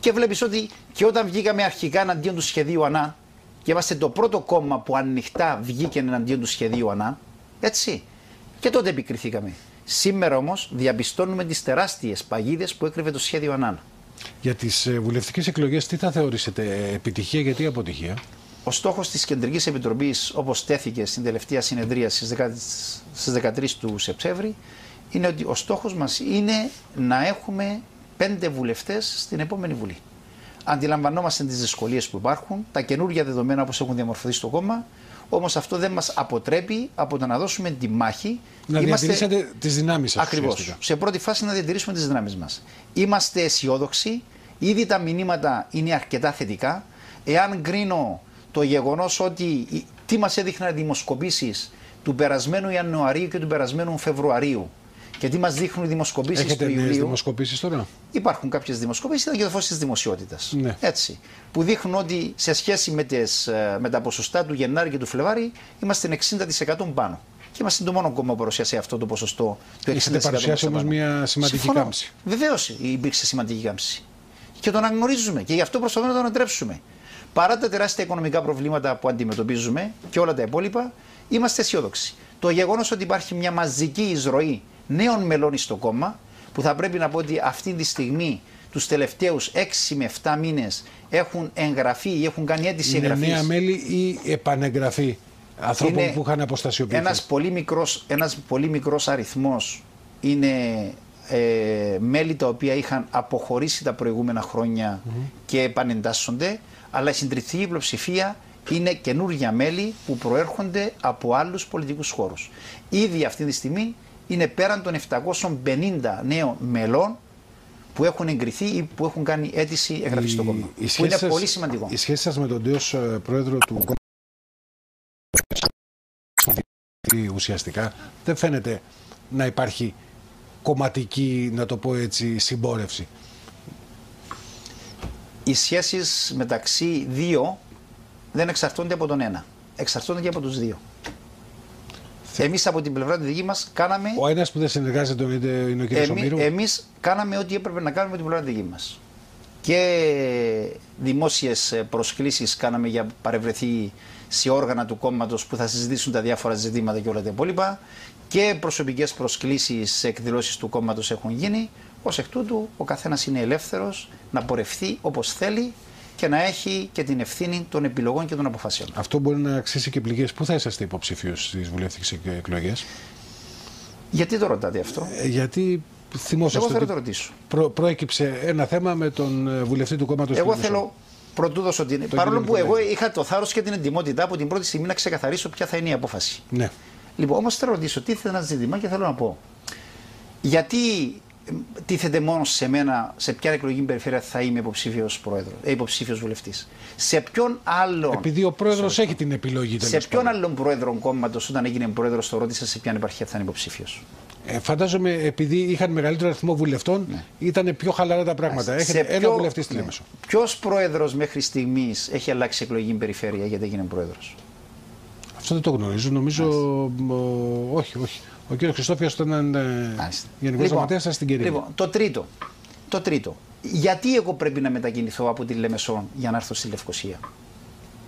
Speaker 2: Και βλέπεις ότι και όταν βγήκαμε αρχικά εναντίον του σχεδίου ΑΝΑ, και είμαστε το πρώτο κόμμα που ανοιχτά βγήκε εναντίον του σχεδίου ΑΝΑ, έτσι. Και τότε επικριθήκαμε. Σήμερα όμως διαπιστώνουμε τις τεράστιες παγίδες που έκρυβε το σχέδιο ΑΝΑ.
Speaker 1: Για τις ε, βουλευτικές εκλογές, τι θα θεωρήσετε ε, επιτυχία, γιατί αποτυχία;
Speaker 2: Ο στόχος της Κεντρικής Επιτροπής, όπως τέθηκε στην τελευταία συνεδρία στις 13 του Σεπτέμβρη, είναι ότι ο στόχος μας είναι να έχουμε πέντε βουλευτές στην επόμενη Βουλή. Αντιλαμβανόμαστε τις δυσκολίες που υπάρχουν, τα καινούργια δεδομένα όπως έχουν διαμορφωθεί στο κόμμα, Όμως αυτό δεν μας αποτρέπει από το να δώσουμε τη μάχη.
Speaker 1: Να Είμαστε... διατηρήσετε τις δυνάμεις σας.
Speaker 2: Ακριβώς. Σε πρώτη φάση να διατηρήσουμε τις δυνάμεις μας. Είμαστε αισιόδοξοι. Ήδη τα μηνύματα είναι αρκετά θετικά. Εάν κρίνω το γεγονός ότι τι μας έδειχναν δημοσκοπήσεις του περασμένου Ιανουαρίου και του περασμένου Φεβρουαρίου και τι μας δείχνουν οι δημοσκοπήσεις του Ιουλίου. Έχετε
Speaker 1: δημοσκοπήσεις τώρα;
Speaker 2: Υπάρχουν κάποιες δημοσκοπήσεις, ήταν και το φως της δημοσιότητας. Ναι. Έτσι. Που δείχνουν ότι σε σχέση με, τις, ε, με τα ποσοστά του Γενάρη και του Φλεβάρη είμαστε 60% πάνω. Και είμαστε το μόνο κόμμα που παρουσιάσει αυτό το ποσοστό του 60%. Έχετε
Speaker 1: παρουσιάσει όμως μια σημαντική Συμφωνώ. κάμψη.
Speaker 2: Βεβαίως υπήρξε σημαντική κάμψη. Και το αναγνωρίζουμε και γι' αυτό προσπαθούμε να το ανατρέψουμε. Παρά τα τεράστια οικονομικά προβλήματα που αντιμετωπίζουμε και όλα τα υπόλοιπα, είμαστε αισιόδοξοι. Το γεγονός ότι υπάρχει μια μαζική εισρωή νέων μελών στο κόμμα, που θα πρέπει να πω ότι αυτή τη στιγμή τους τελευταίους 6 με 7 μήνες έχουν εγγραφεί ή έχουν κάνει αίτηση
Speaker 1: Είναι
Speaker 2: εγγραφής.
Speaker 1: νέα μέλη ή επανεγγραφή ανθρώπων είναι που είχαν αποστασιοποιηθεί;
Speaker 2: Ένας πολύ μικρός, ένας πολύ μικρός αριθμός είναι ε, μέλη τα οποία είχαν αποχωρήσει τα προηγούμενα χρόνια και επανεντάσσονται, αλλά η συντριπτική πλειοψηφία είναι καινούργια μέλη που προέρχονται από άλλους πολιτικούς χώρους. Ήδη αυτή τη στιγμή είναι πέραν των 750 νέων μελών που έχουν εγκριθεί ή που έχουν κάνει αίτηση εγγραφή στο κόμμα. που είναι πολύ σημαντικό.
Speaker 1: Η σχέση σας με τον τέος ε, πρόεδρο του κόμματος ουσιαστικά δεν φαίνεται να υπάρχει κομματική, να το πω έτσι, συμπόρευση.
Speaker 2: Οι σχέσεις μεταξύ δύο δεν εξαρτώνται από τον ένα. Εξαρτώνται και από τους δύο. Εμείς από την πλευρά τη δική μας κάναμε.
Speaker 1: Ο ένας που δεν συνεργάζεται είναι ο κ. Σομύρου.
Speaker 2: Εμείς κάναμε ό,τι έπρεπε να κάνουμε από την πλευρά τη δική μας. Και δημόσιες προσκλήσεις κάναμε για παρευρεθεί σε όργανα του κόμματος που θα συζητήσουν τα διάφορα ζητήματα και όλα τα υπόλοιπα. Και προσωπικές προσκλήσεις σε εκδηλώσεις του κόμματος έχουν γίνει. Ω εκ τούτου, ο καθένας είναι ελεύθερος να πορευθεί όπως θέλει και να έχει και την ευθύνη των επιλογών και των αποφάσεων.
Speaker 1: Αυτό μπορεί να αξίσει και πληγές. Πού θα είσαστε υποψήφιο στις βουλευτικές εκλογές,
Speaker 2: Γιατί το ρωτάτε αυτό,
Speaker 1: ε, Γιατί θυμόσαστε.
Speaker 2: Εγώ θέλω να το ρωτήσω.
Speaker 1: Προ, προέκυψε ένα θέμα με τον ε, βουλευτή του κόμματος
Speaker 2: Εγώ θέλω πρωτού δώσω την. Παρόλο που εγώ είχα το θάρρος και την εντυμότητα από την πρώτη στιγμή να ξεκαθαρίσω ποια θα είναι η απόφαση.
Speaker 1: Ναι.
Speaker 2: Λοιπόν, όμως θέλω να ρωτήσω, τι ένα ζήτημα και θέλω να πω. Γιατί τίθεται μόνο σε μένα σε ποια εκλογική περιφέρεια θα είμαι υποψήφιος πρόεδρος, ε, υποψήφιος βουλευτής. Σε ποιον άλλον.
Speaker 1: Επειδή ο πρόεδρος έχει την επιλογή
Speaker 2: Σε ποιον άλλον πρόεδρο κόμματος, όταν έγινε πρόεδρος, το ρώτησε σε ποια επαρχία θα είναι υποψήφιος.
Speaker 1: Ε, φαντάζομαι επειδή είχαν μεγαλύτερο αριθμό βουλευτών, ναι. ήταν πιο χαλαρά τα πράγματα. Έχει ένα βουλευτή στην ναι. Έμεσο.
Speaker 2: Ποιος πρόεδρος μέχρι στιγμής έχει αλλάξει εκλογική περιφέρεια γιατί έγινε πρόεδρος;
Speaker 1: Αυτό δεν το γνωρίζω. Νομίζω. όχι, όχι. Ο κ. Χριστόφιας ήταν ε, γενικός λοιπόν, γραμματέας στην κυρία.
Speaker 2: Λοιπόν, το τρίτο. Το τρίτο. Γιατί εγώ πρέπει να μετακινηθώ από τη Λεμεσόν για να έρθω στη Λευκοσία;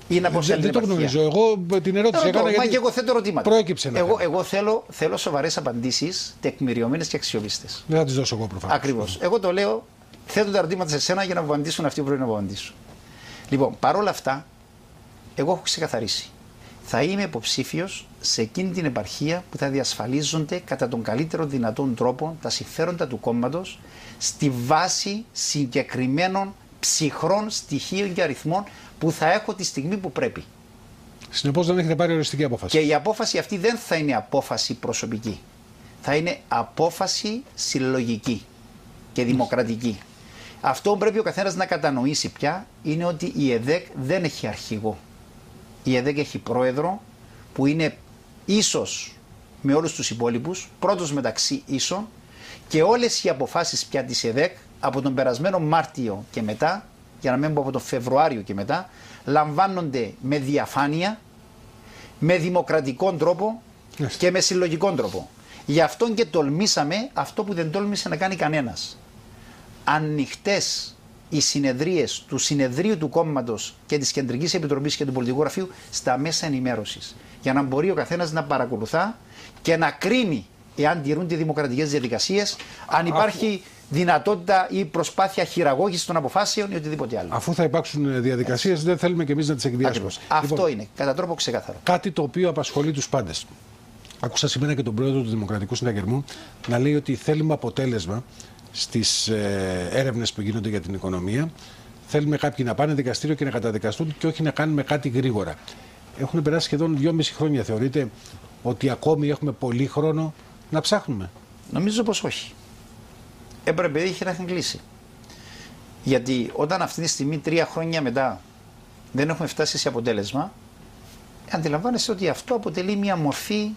Speaker 1: Ή να δεν, δεν το γνωρίζω. Εγώ την ερώτηση έκανα.
Speaker 2: Μα και εγώ θέτω ερωτήματα.
Speaker 1: Προέκυψε
Speaker 2: εγώ, εγώ θέλω, θέλω σοβαρές απαντήσεις, τεκμηριωμένες και αξιόπιστε.
Speaker 1: Δεν θα τις δώσω εγώ προφανώς.
Speaker 2: Ακριβώς. Εγώ το λέω, θέτω τα ερωτήματα σε σένα για να απαντήσουν αυτοί που πρέπει να απαντήσουν. Λοιπόν, παρόλα αυτά, εγώ έχω ξεκαθαρίσει θα είμαι υποψήφιος σε εκείνη την επαρχία που θα διασφαλίζονται κατά τον καλύτερο δυνατόν τρόπο τα συμφέροντα του κόμματος στη βάση συγκεκριμένων ψυχρών στοιχείων και αριθμών που θα έχω τη στιγμή που πρέπει.
Speaker 1: Συνεπώς δεν έχετε πάρει οριστική απόφαση.
Speaker 2: Και η απόφαση αυτή δεν θα είναι απόφαση προσωπική. Θα είναι απόφαση συλλογική και δημοκρατική. Αυτό που πρέπει ο καθένας να κατανοήσει πια είναι ότι η ΕΔΕΚ δεν έχει αρχηγό η ΕΔΕΚ έχει πρόεδρο που είναι ίσος με όλους τους υπόλοιπους, πρώτος μεταξύ ίσων και όλες οι αποφάσεις πια της ΕΔΕΚ από τον περασμένο Μάρτιο και μετά, για να μην πω από τον Φεβρουάριο και μετά, λαμβάνονται με διαφάνεια, με δημοκρατικό τρόπο και με συλλογικό τρόπο. Γι' αυτό και τολμήσαμε αυτό που δεν τόλμησε να κάνει κανένας. Ανοιχτές οι συνεδρίες του συνεδρίου του κόμματος και της Κεντρικής Επιτροπής και του Πολιτικού Γραφείου στα μέσα ενημέρωσης. Για να μπορεί ο καθένας να παρακολουθά και να κρίνει εάν τηρούνται οι δημοκρατικές διαδικασίες, αν υπάρχει δυνατότητα ή προσπάθεια χειραγώγησης των αποφάσεων ή οτιδήποτε άλλο.
Speaker 1: Αφού θα υπάρξουν διαδικασίες, δεν θέλουμε και εμείς να τις εκδιάσουμε. Λοιπόν,
Speaker 2: Αυτό είναι, κατά τρόπο ξεκάθαρο.
Speaker 1: Κάτι το οποίο απασχολεί τους πάντες. Άκουσα σήμερα και τον πρόεδρο του Δημοκρατικού Συναγερμού να λέει ότι θέλουμε αποτέλεσμα στις ε, έρευνες που γίνονται για την οικονομία. Θέλουμε κάποιοι να πάνε δικαστήριο και να καταδικαστούν και όχι να κάνουμε κάτι γρήγορα. Έχουν περάσει σχεδόν δυόμιση χρόνια. Θεωρείτε ότι ακόμη έχουμε πολύ χρόνο να ψάχνουμε;
Speaker 2: Νομίζω πως όχι. Έπρεπε είχε να έχουν κλείσει. Γιατί όταν αυτή τη στιγμή τρία χρόνια μετά δεν έχουμε φτάσει σε αποτέλεσμα, αντιλαμβάνεστε ότι αυτό αποτελεί μια μορφή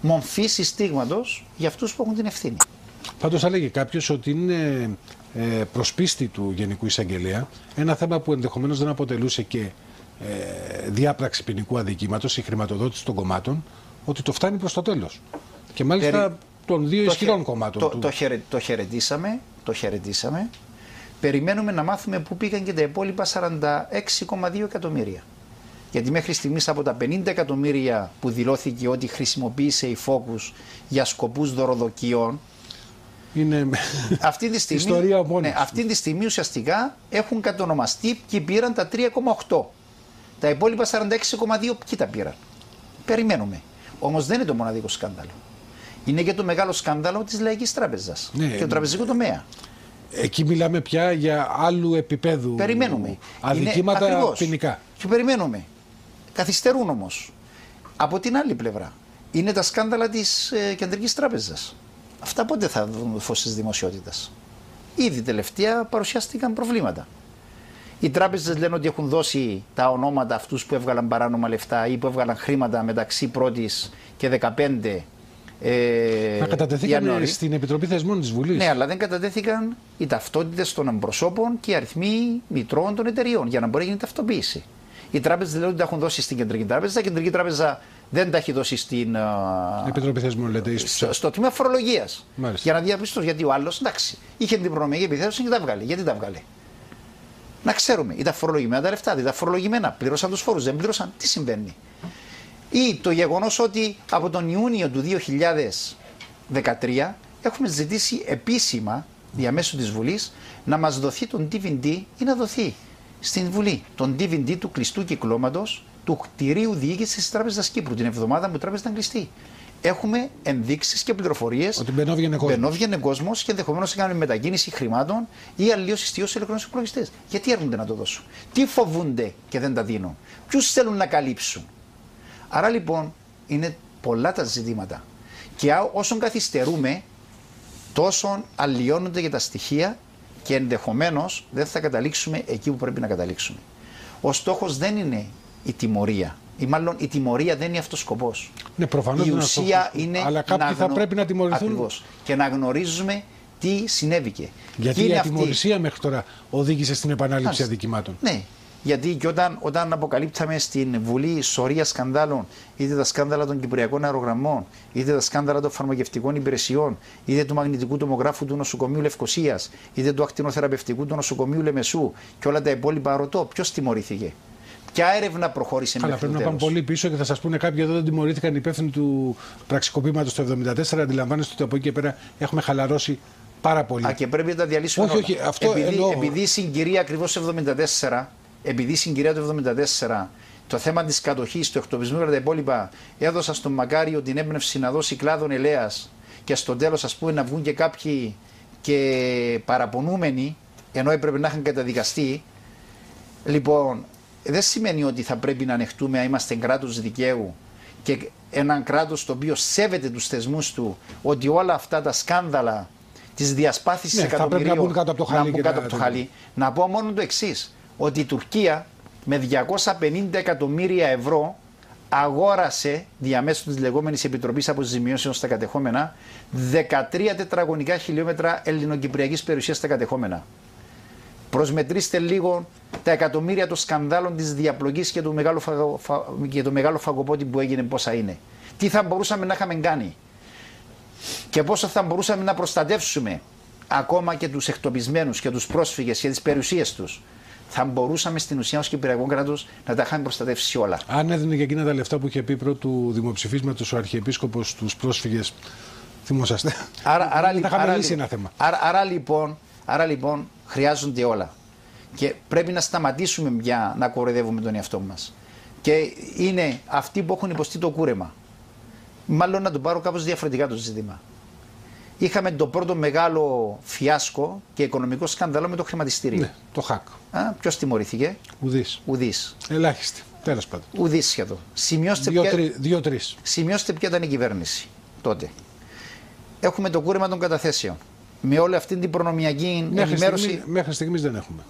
Speaker 2: μορφή συστήγματος για αυτούς που έχουν την ευθύνη.
Speaker 1: Πάντως θα λέγει κάποιος ότι είναι ε, προσπίστη του Γενικού Εισαγγελέα ένα θέμα που ενδεχομένως δεν αποτελούσε και ε, διάπραξη ποινικού αδικήματος ή χρηματοδότηση των κομμάτων, ότι το φτάνει προς το τέλος. Και μάλιστα των δύο ισχυρών κομμάτων.
Speaker 2: Το,
Speaker 1: του.
Speaker 2: Το, χαιρε, το, χαιρετήσαμε, το χαιρετήσαμε. Περιμένουμε να μάθουμε πού πήγαν και τα υπόλοιπα 46,2 εκατομμύρια. Γιατί μέχρι στιγμής από τα 50 εκατομμύρια που δηλώθηκε ότι χρησιμοποίησε η Focus για σκοπούς δωροδοκιών,
Speaker 1: είναι
Speaker 2: αυτή τη στιγμή,
Speaker 1: ιστορία
Speaker 2: ναι, αυτή τη στιγμή ουσιαστικά έχουν κατονομαστεί και πήραν τα 3,8. Τα υπόλοιπα 46,2 ποιοι τα πήραν; Περιμένουμε. Όμως δεν είναι το μοναδικό σκάνδαλο. Είναι και το μεγάλο σκάνδαλο της Λαϊκής Τράπεζας ναι, και του τραπεζικού τομέα.
Speaker 1: Εκεί μιλάμε πια για άλλου επίπεδου
Speaker 2: περιμένουμε.
Speaker 1: αδικήματα είναι, ποινικά.
Speaker 2: Και περιμένουμε. Καθυστερούν όμως. Από την άλλη πλευρά είναι τα σκάνδαλα της ε, Κεντρικής Τράπεζας. Αυτά πότε θα δουν φως της δημοσιότητας; Ήδη τελευταία παρουσιάστηκαν προβλήματα. Οι τράπεζες λένε ότι έχουν δώσει τα ονόματα αυτούς που έβγαλαν παράνομα λεφτά ή που έβγαλαν χρήματα μεταξύ 1η και 15 Ε,
Speaker 1: να κατατεθήκαν
Speaker 2: Ιανουαρίου.
Speaker 1: στην Επιτροπή Θεσμών της Βουλής.
Speaker 2: Ναι, αλλά δεν κατατέθηκαν οι ταυτότητες των προσώπων και οι αριθμοί μητρώων των εταιριών για να μπορεί να γίνει ταυτοποίηση. Οι τράπεζες λένε ότι τα έχουν δώσει στην κεντρική τράπεζα. Η κεντρική τράπεζα δεν τα έχει δώσει στην, α,
Speaker 1: Επιτροπή Θεσμών, λέτε. εις-
Speaker 2: στο, στο τμήμα φορολογίας.
Speaker 1: Μάλιστα.
Speaker 2: Για να διαπιστώσει γιατί ο άλλος, εντάξει, είχε την προνομιακή επιθέωση και τα βγάλε. Γιατί τα βγάλε; Να ξέρουμε, ήταν φορολογημένα τα λεφτά, ήταν φορολογημένα, πλήρωσαν τους φόρους, δεν πλήρωσαν. Τι συμβαίνει; Ή το γεγονός ότι από τον Ιούνιο του 2013 έχουμε ζητήσει επίσημα διαμέσου της Βουλής να μας δοθεί τον DVD ή να δοθεί στην Βουλή τον DVD του κλειστού κυκλώματος του κτηρίου διοίκησης της Τράπεζας Κύπρου την εβδομάδα που η τράπεζα ήταν κλειστή. Έχουμε ενδείξεις και πληροφορίες
Speaker 1: Ότι μπαινόβγαινε κόσμος.
Speaker 2: μπαινόβγαινε κόσμο και ενδεχομένως έκαναν μετακίνηση χρημάτων ή αλλίωση στοιχείων σε ηλεκτρονικούς υπολογιστές. Γιατί έρχονται να το δώσουν, τι φοβούνται και δεν τα δίνουν, ποιους θέλουν να καλύψουν; Άρα λοιπόν είναι πολλά τα ζητήματα. Και α- όσον καθυστερούμε, τόσο αλλοιώνονται και τα στοιχεία και ενδεχομένως δεν θα καταλήξουμε εκεί που πρέπει να καταλήξουμε. Ο στόχος δεν είναι η τιμωρία. Ή μάλλον η τιμωρία δεν είναι αυτός ο σκοπός.
Speaker 1: Ναι, προφανώς
Speaker 2: Η
Speaker 1: δεν είναι
Speaker 2: ουσία
Speaker 1: αυτός.
Speaker 2: είναι
Speaker 1: Αλλά κάποιοι θα
Speaker 2: γνω-
Speaker 1: πρέπει να τιμωρηθούν.
Speaker 2: Ακριβώς. Και να γνωρίζουμε τι συνέβηκε.
Speaker 1: Γιατί
Speaker 2: Και
Speaker 1: η
Speaker 2: είναι αυτή-
Speaker 1: ατιμορρησία μέχρι τώρα οδήγησε στην επανάληψη
Speaker 2: Μάλιστα.
Speaker 1: αδικημάτων;
Speaker 2: Ναι. Γιατί και όταν, όταν αποκαλύπταμε στην Βουλή σωρία σκανδάλων, είτε τα σκάνδαλα των Κυπριακών αερογραμμών, είτε τα σκάνδαλα των φαρμακευτικών υπηρεσιών, είτε του μαγνητικού τομογράφου του νοσοκομείου Λευκοσίας, είτε του ακτινοθεραπευτικού του νοσοκομείου Λεμεσού και όλα τα υπόλοιπα ρωτώ, ποιος τιμωρήθηκε; Ποια έρευνα προχώρησε
Speaker 1: Αλλά
Speaker 2: μέχρι
Speaker 1: πρέπει
Speaker 2: το
Speaker 1: να πάμε
Speaker 2: τέλος;
Speaker 1: πολύ πίσω και θα σας πούνε κάποιοι εδώ δεν τιμωρήθηκαν οι υπεύθυνοι του πραξικοπήματος το 1974. Αντιλαμβάνεστε ότι από εκεί και πέρα έχουμε χαλαρώσει πάρα πολύ.
Speaker 2: Α, και πρέπει να τα διαλύσουμε.
Speaker 1: Όχι,
Speaker 2: όλα.
Speaker 1: όχι, αυτό
Speaker 2: επειδή,
Speaker 1: εννοώ.
Speaker 2: επειδή η συγκυρία ακριβώς 74, επειδή η συγκυρία του 74, το θέμα της κατοχής, του εκτοπισμού και τα υπόλοιπα, έδωσα στον Μακάριο την έμπνευση να δώσει κλάδων ελαία και στο τέλος, ας πούμε, να βγουν και κάποιοι και παραπονούμενοι, ενώ έπρεπε να είχαν καταδικαστεί. Λοιπόν, δεν σημαίνει ότι θα πρέπει να ανεχτούμε αν είμαστε κράτος δικαίου και έναν κράτος το οποίο σέβεται τους θεσμούς του ότι όλα αυτά τα σκάνδαλα της διασπάθησης
Speaker 1: Ναι, θα πρέπει να
Speaker 2: εκατομμυρίων
Speaker 1: μπουν κάτω από το χαλί
Speaker 2: να μπουν
Speaker 1: και
Speaker 2: κάτω
Speaker 1: να-
Speaker 2: από το χαλί. Να πω μόνο το εξής, ότι η Τουρκία με 250 εκατομμύρια ευρώ αγόρασε διαμέσου της λεγόμενης Επιτροπής Αποζημιώσεων στα κατεχόμενα 13 τετραγωνικά χιλιόμετρα ελληνοκυπριακής περιουσίας στα κατεχόμενα. Προσμετρήστε λίγο τα εκατομμύρια των σκανδάλων της διαπλοκής και του μεγάλου, φαγο, φα, και το μεγάλο φαγοπότη που έγινε πόσα είναι. Τι θα μπορούσαμε να είχαμε κάνει και πόσο θα μπορούσαμε να προστατεύσουμε ακόμα και τους εκτοπισμένους και τους πρόσφυγες και τις περιουσίες τους. Θα μπορούσαμε στην ουσία ως Κυπριακό κράτος να τα είχαμε προστατεύσει όλα.
Speaker 1: Αν έδινε για εκείνα τα λεφτά που είχε πει πρώτου δημοψηφίσματος ο Αρχιεπίσκοπος στους πρόσφυγες. Θυμόσαστε;
Speaker 2: Άρα, άρα,
Speaker 1: θα
Speaker 2: λι-
Speaker 1: είχαμε
Speaker 2: άρα,
Speaker 1: λύσει
Speaker 2: λι-
Speaker 1: ένα θέμα.
Speaker 2: Άρα, άρα, λοιπόν, άρα λοιπόν χρειάζονται όλα. Και πρέπει να σταματήσουμε πια να κοροϊδεύουμε τον εαυτό μας. Και είναι αυτοί που έχουν υποστεί το κούρεμα. Μάλλον να το πάρω κάπως διαφορετικά το ζήτημα. Είχαμε το πρώτο μεγάλο φιάσκο και οικονομικό σκάνδαλο με το χρηματιστήριο.
Speaker 1: Ναι, το χακ.
Speaker 2: Ποιος τιμωρήθηκε,
Speaker 1: Ουδής.
Speaker 2: ουδής.
Speaker 1: Ελάχιστη. Τέλος πάντων.
Speaker 2: Ουδής σχεδόν. Σημειώστε ποια,
Speaker 1: Δύο-τρει.
Speaker 2: σημειώστε ποια ήταν η κυβέρνηση τότε. Έχουμε το κούρεμα των καταθέσεων. Με όλη αυτή την προνομιακή
Speaker 1: Μέχρι
Speaker 2: ενημέρωση.
Speaker 1: στιγμή, μέχρι στιγμής δεν έχουμε.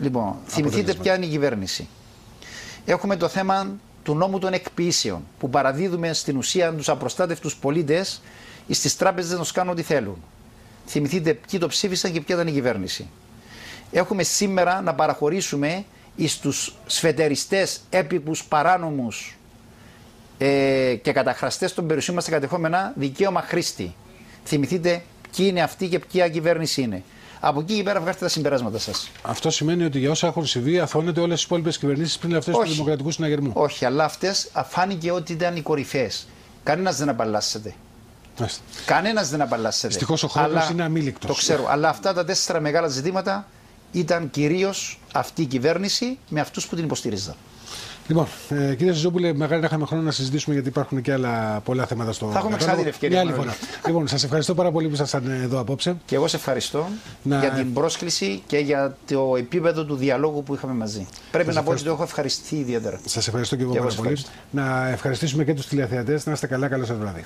Speaker 2: Λοιπόν, θυμηθείτε
Speaker 1: Αποτέλεσμα.
Speaker 2: ποια είναι η κυβέρνηση. Έχουμε το θέμα του νόμου των εκποιήσεων που παραδίδουμε στην ουσία τους απροστάτευτους πολίτες στις τράπεζες να τους κάνουν ό,τι θέλουν. Θυμηθείτε ποιοι το ψήφισαν και ποια ήταν η κυβέρνηση. Έχουμε σήμερα να παραχωρήσουμε στους σφετεριστές έπικους παράνομους ε, και καταχραστές των περιουσίων μας στα κατεχόμενα δικαίωμα χρήστη. Θυμηθείτε ποιοι είναι αυτοί και ποια κυβέρνηση είναι. Από εκεί και πέρα βγάζετε τα συμπεράσματα σας.
Speaker 1: Αυτό σημαίνει ότι για όσα έχουν συμβεί αθώνεται όλες τις υπόλοιπες κυβερνήσεις πριν αυτές του
Speaker 2: Όχι.
Speaker 1: Δημοκρατικού Συναγερμού.
Speaker 2: Όχι, αλλά αυτές φάνηκε ότι ήταν οι κορυφαίες. Κανένας δεν απαλλάσσεται.
Speaker 1: Μάλιστα.
Speaker 2: Κανένας δεν απαλλάσσεται.
Speaker 1: Δυστυχώς ο χρόνος
Speaker 2: Αλλά-
Speaker 1: είναι αμήλικτος.
Speaker 2: Το ξέρω. Αλλά αυτά τα τέσσερα μεγάλα ζητήματα ήταν κυρίως αυτή η κυβέρνηση με αυτούς που την υποστήριζαν.
Speaker 1: Λοιπόν, ε, κύριε Ζιζόπουλε, μεγάλη να είχαμε χρόνο να συζητήσουμε γιατί υπάρχουν και άλλα πολλά θέματα στο.
Speaker 2: Θα έχουμε
Speaker 1: κατάλογο.
Speaker 2: ξανά την ευκαιρία,
Speaker 1: Μια άλλη
Speaker 2: Μανώλη.
Speaker 1: φορά. λοιπόν, σας ευχαριστώ πάρα πολύ που ήσασταν εδώ απόψε.
Speaker 2: Και εγώ σε ευχαριστώ
Speaker 1: Να-
Speaker 2: για την πρόσκληση και για το επίπεδο του διαλόγου που είχαμε μαζί. Πρέπει να πω ότι
Speaker 1: ευχαριστώ.
Speaker 2: το έχω ευχαριστηθεί ιδιαίτερα.
Speaker 1: Σας ευχαριστώ και εγώ
Speaker 2: Και εγώ
Speaker 1: πάρα
Speaker 2: σας
Speaker 1: πολύ.
Speaker 2: ευχαριστώ.
Speaker 1: Να ευχαριστήσουμε και τους τηλεθεατές. Να είστε καλά, καλό σας βράδυ.